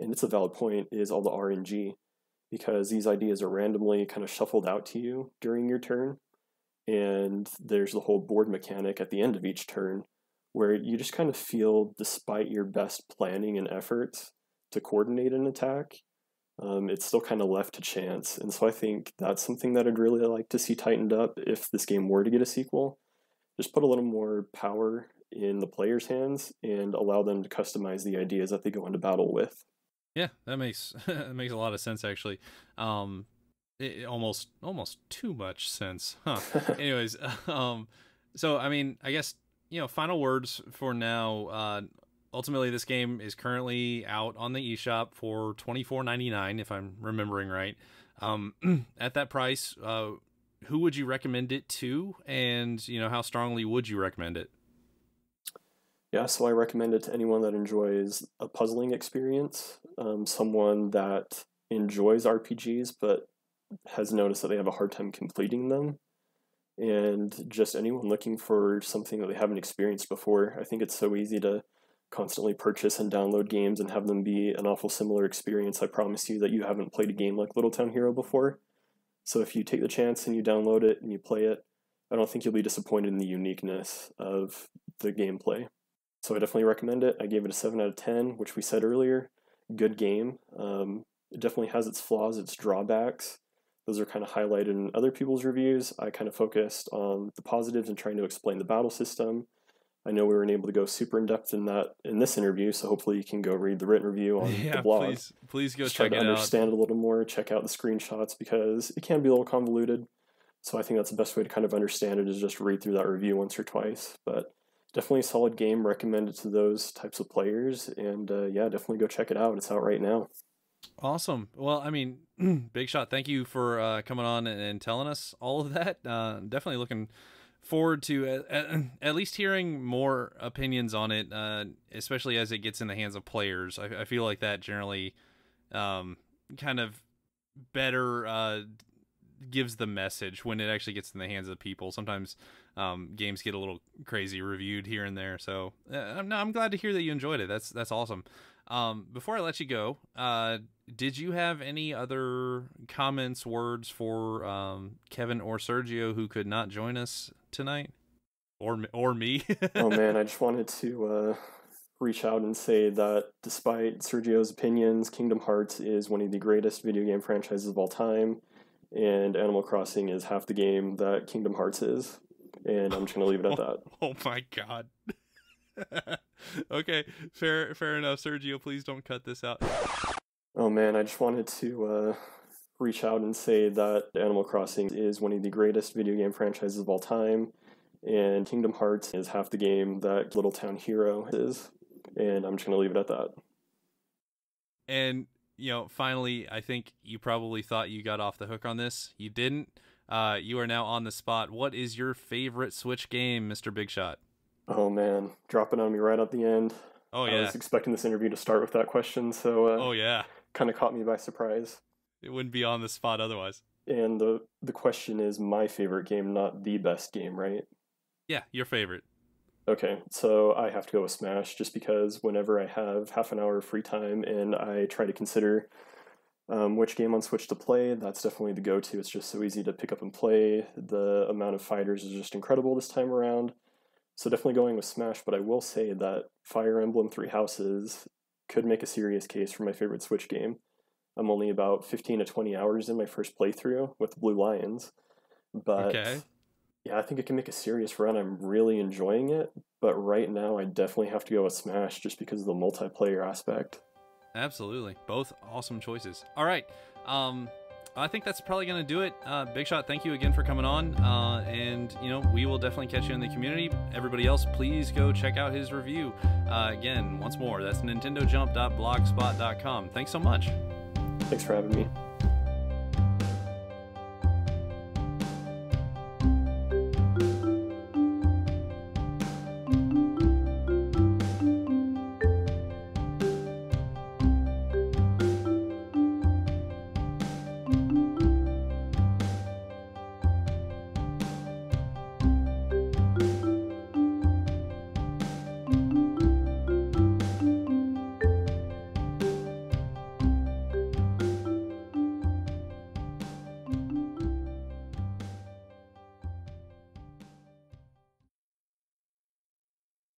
E: and it's a valid point, is all the RNG, because these ideas are randomly kind of shuffled out to you during your turn, and there's the whole board mechanic at the end of each turn where you just kind of feel, despite your best planning and efforts to coordinate an attack, um, it's still kind of left to chance. And so I think that's something that I'd really like to see tightened up if this game were to get a sequel. Just put a little more power in the player's hands and allow them to customize the ideas that they go into battle with.
A: Yeah, that makes that makes a lot of sense actually. Um, it, almost almost too much sense, huh? Anyways, um, so I mean, I guess you know, final words for now. Uh, ultimately, this game is currently out on the eShop for twenty four ninety nine, if I'm remembering right. Um, at that price, uh, who would you recommend it to, and you know, how strongly would you recommend it?
E: Yeah, so I recommend it to anyone that enjoys a puzzling experience, um, someone that enjoys RPGs but has noticed that they have a hard time completing them, and just anyone looking for something that they haven't experienced before. I think it's so easy to constantly purchase and download games and have them be an awful similar experience. I promise you that you haven't played a game like Little Town Hero before. So if you take the chance and you download it and you play it, I don't think you'll be disappointed in the uniqueness of the gameplay. So I definitely recommend it. I gave it a 7 out of 10, which we said earlier. Good game. Um, it definitely has its flaws, its drawbacks. Those are kind of highlighted in other people's reviews. I kind of focused on the positives and trying to explain the battle system. I know we weren't able to go super in depth in that in this interview, so hopefully you can go read the written review on
A: yeah,
E: the blog.
A: please, please go
E: Just
A: check
E: try
A: it
E: to
A: out.
E: understand a little more, check out the screenshots because it can be a little convoluted. So I think that's the best way to kind of understand it is just read through that review once or twice. But definitely a solid game, recommended to those types of players. And uh, yeah, definitely go check it out. It's out right now.
A: Awesome. Well, I mean, BIGsh0t, thank you for uh, coming on and, and telling us all of that. Uh, definitely looking forward to uh, at, at least hearing more opinions on it, uh, especially as it gets in the hands of players. I, I feel like that generally um, kind of better uh, gives the message when it actually gets in the hands of people. Sometimes um, games get a little crazy reviewed here and there. So uh, I'm, I'm glad to hear that you enjoyed it. That's that's awesome. Um, before I let you go, uh, did you have any other comments, words for um, Kevin or Sergio who could not join us tonight, or or me?
E: oh man, I just wanted to uh, reach out and say that despite Sergio's opinions, Kingdom Hearts is one of the greatest video game franchises of all time, and Animal Crossing is half the game that Kingdom Hearts is. And I'm just gonna leave it at that.
A: oh my god. okay, fair fair enough, Sergio. Please don't cut this out.
E: Oh man, I just wanted to uh, reach out and say that Animal Crossing is one of the greatest video game franchises of all time, and Kingdom Hearts is half the game that Little Town Hero is, and I'm just gonna leave it at that.
A: And you know, finally, I think you probably thought you got off the hook on this. You didn't. Uh, you are now on the spot. What is your favorite Switch game, Mr. BIGsh0t?
E: Oh man, dropping on me right at the end.
A: Oh yeah.
E: I was expecting this interview to start with that question, so uh,
A: oh yeah,
E: kind of caught me by surprise.
A: It wouldn't be on the spot otherwise.
E: And the the question is my favorite game, not the best game, right?
A: Yeah, your favorite.
E: Okay, so I have to go with Smash just because whenever I have half an hour of free time and I try to consider um, which game on Switch to play, that's definitely the go to. It's just so easy to pick up and play. The amount of fighters is just incredible this time around. So definitely going with Smash, but I will say that Fire Emblem Three Houses could make a serious case for my favorite Switch game. I'm only about 15 to 20 hours in my first playthrough with Blue Lions. But okay. yeah, I think it can make a serious run. I'm really enjoying it, but right now I definitely have to go with Smash just because of the multiplayer aspect.
A: Absolutely. Both awesome choices. All right. Um I think that's probably going to do it. Uh, BIGsh0t, thank you again for coming on. Uh, and, you know, we will definitely catch you in the community. Everybody else, please go check out his review. Uh, again, once more, that's nintendojump.blogspot.com. Thanks so much.
E: Thanks for having me.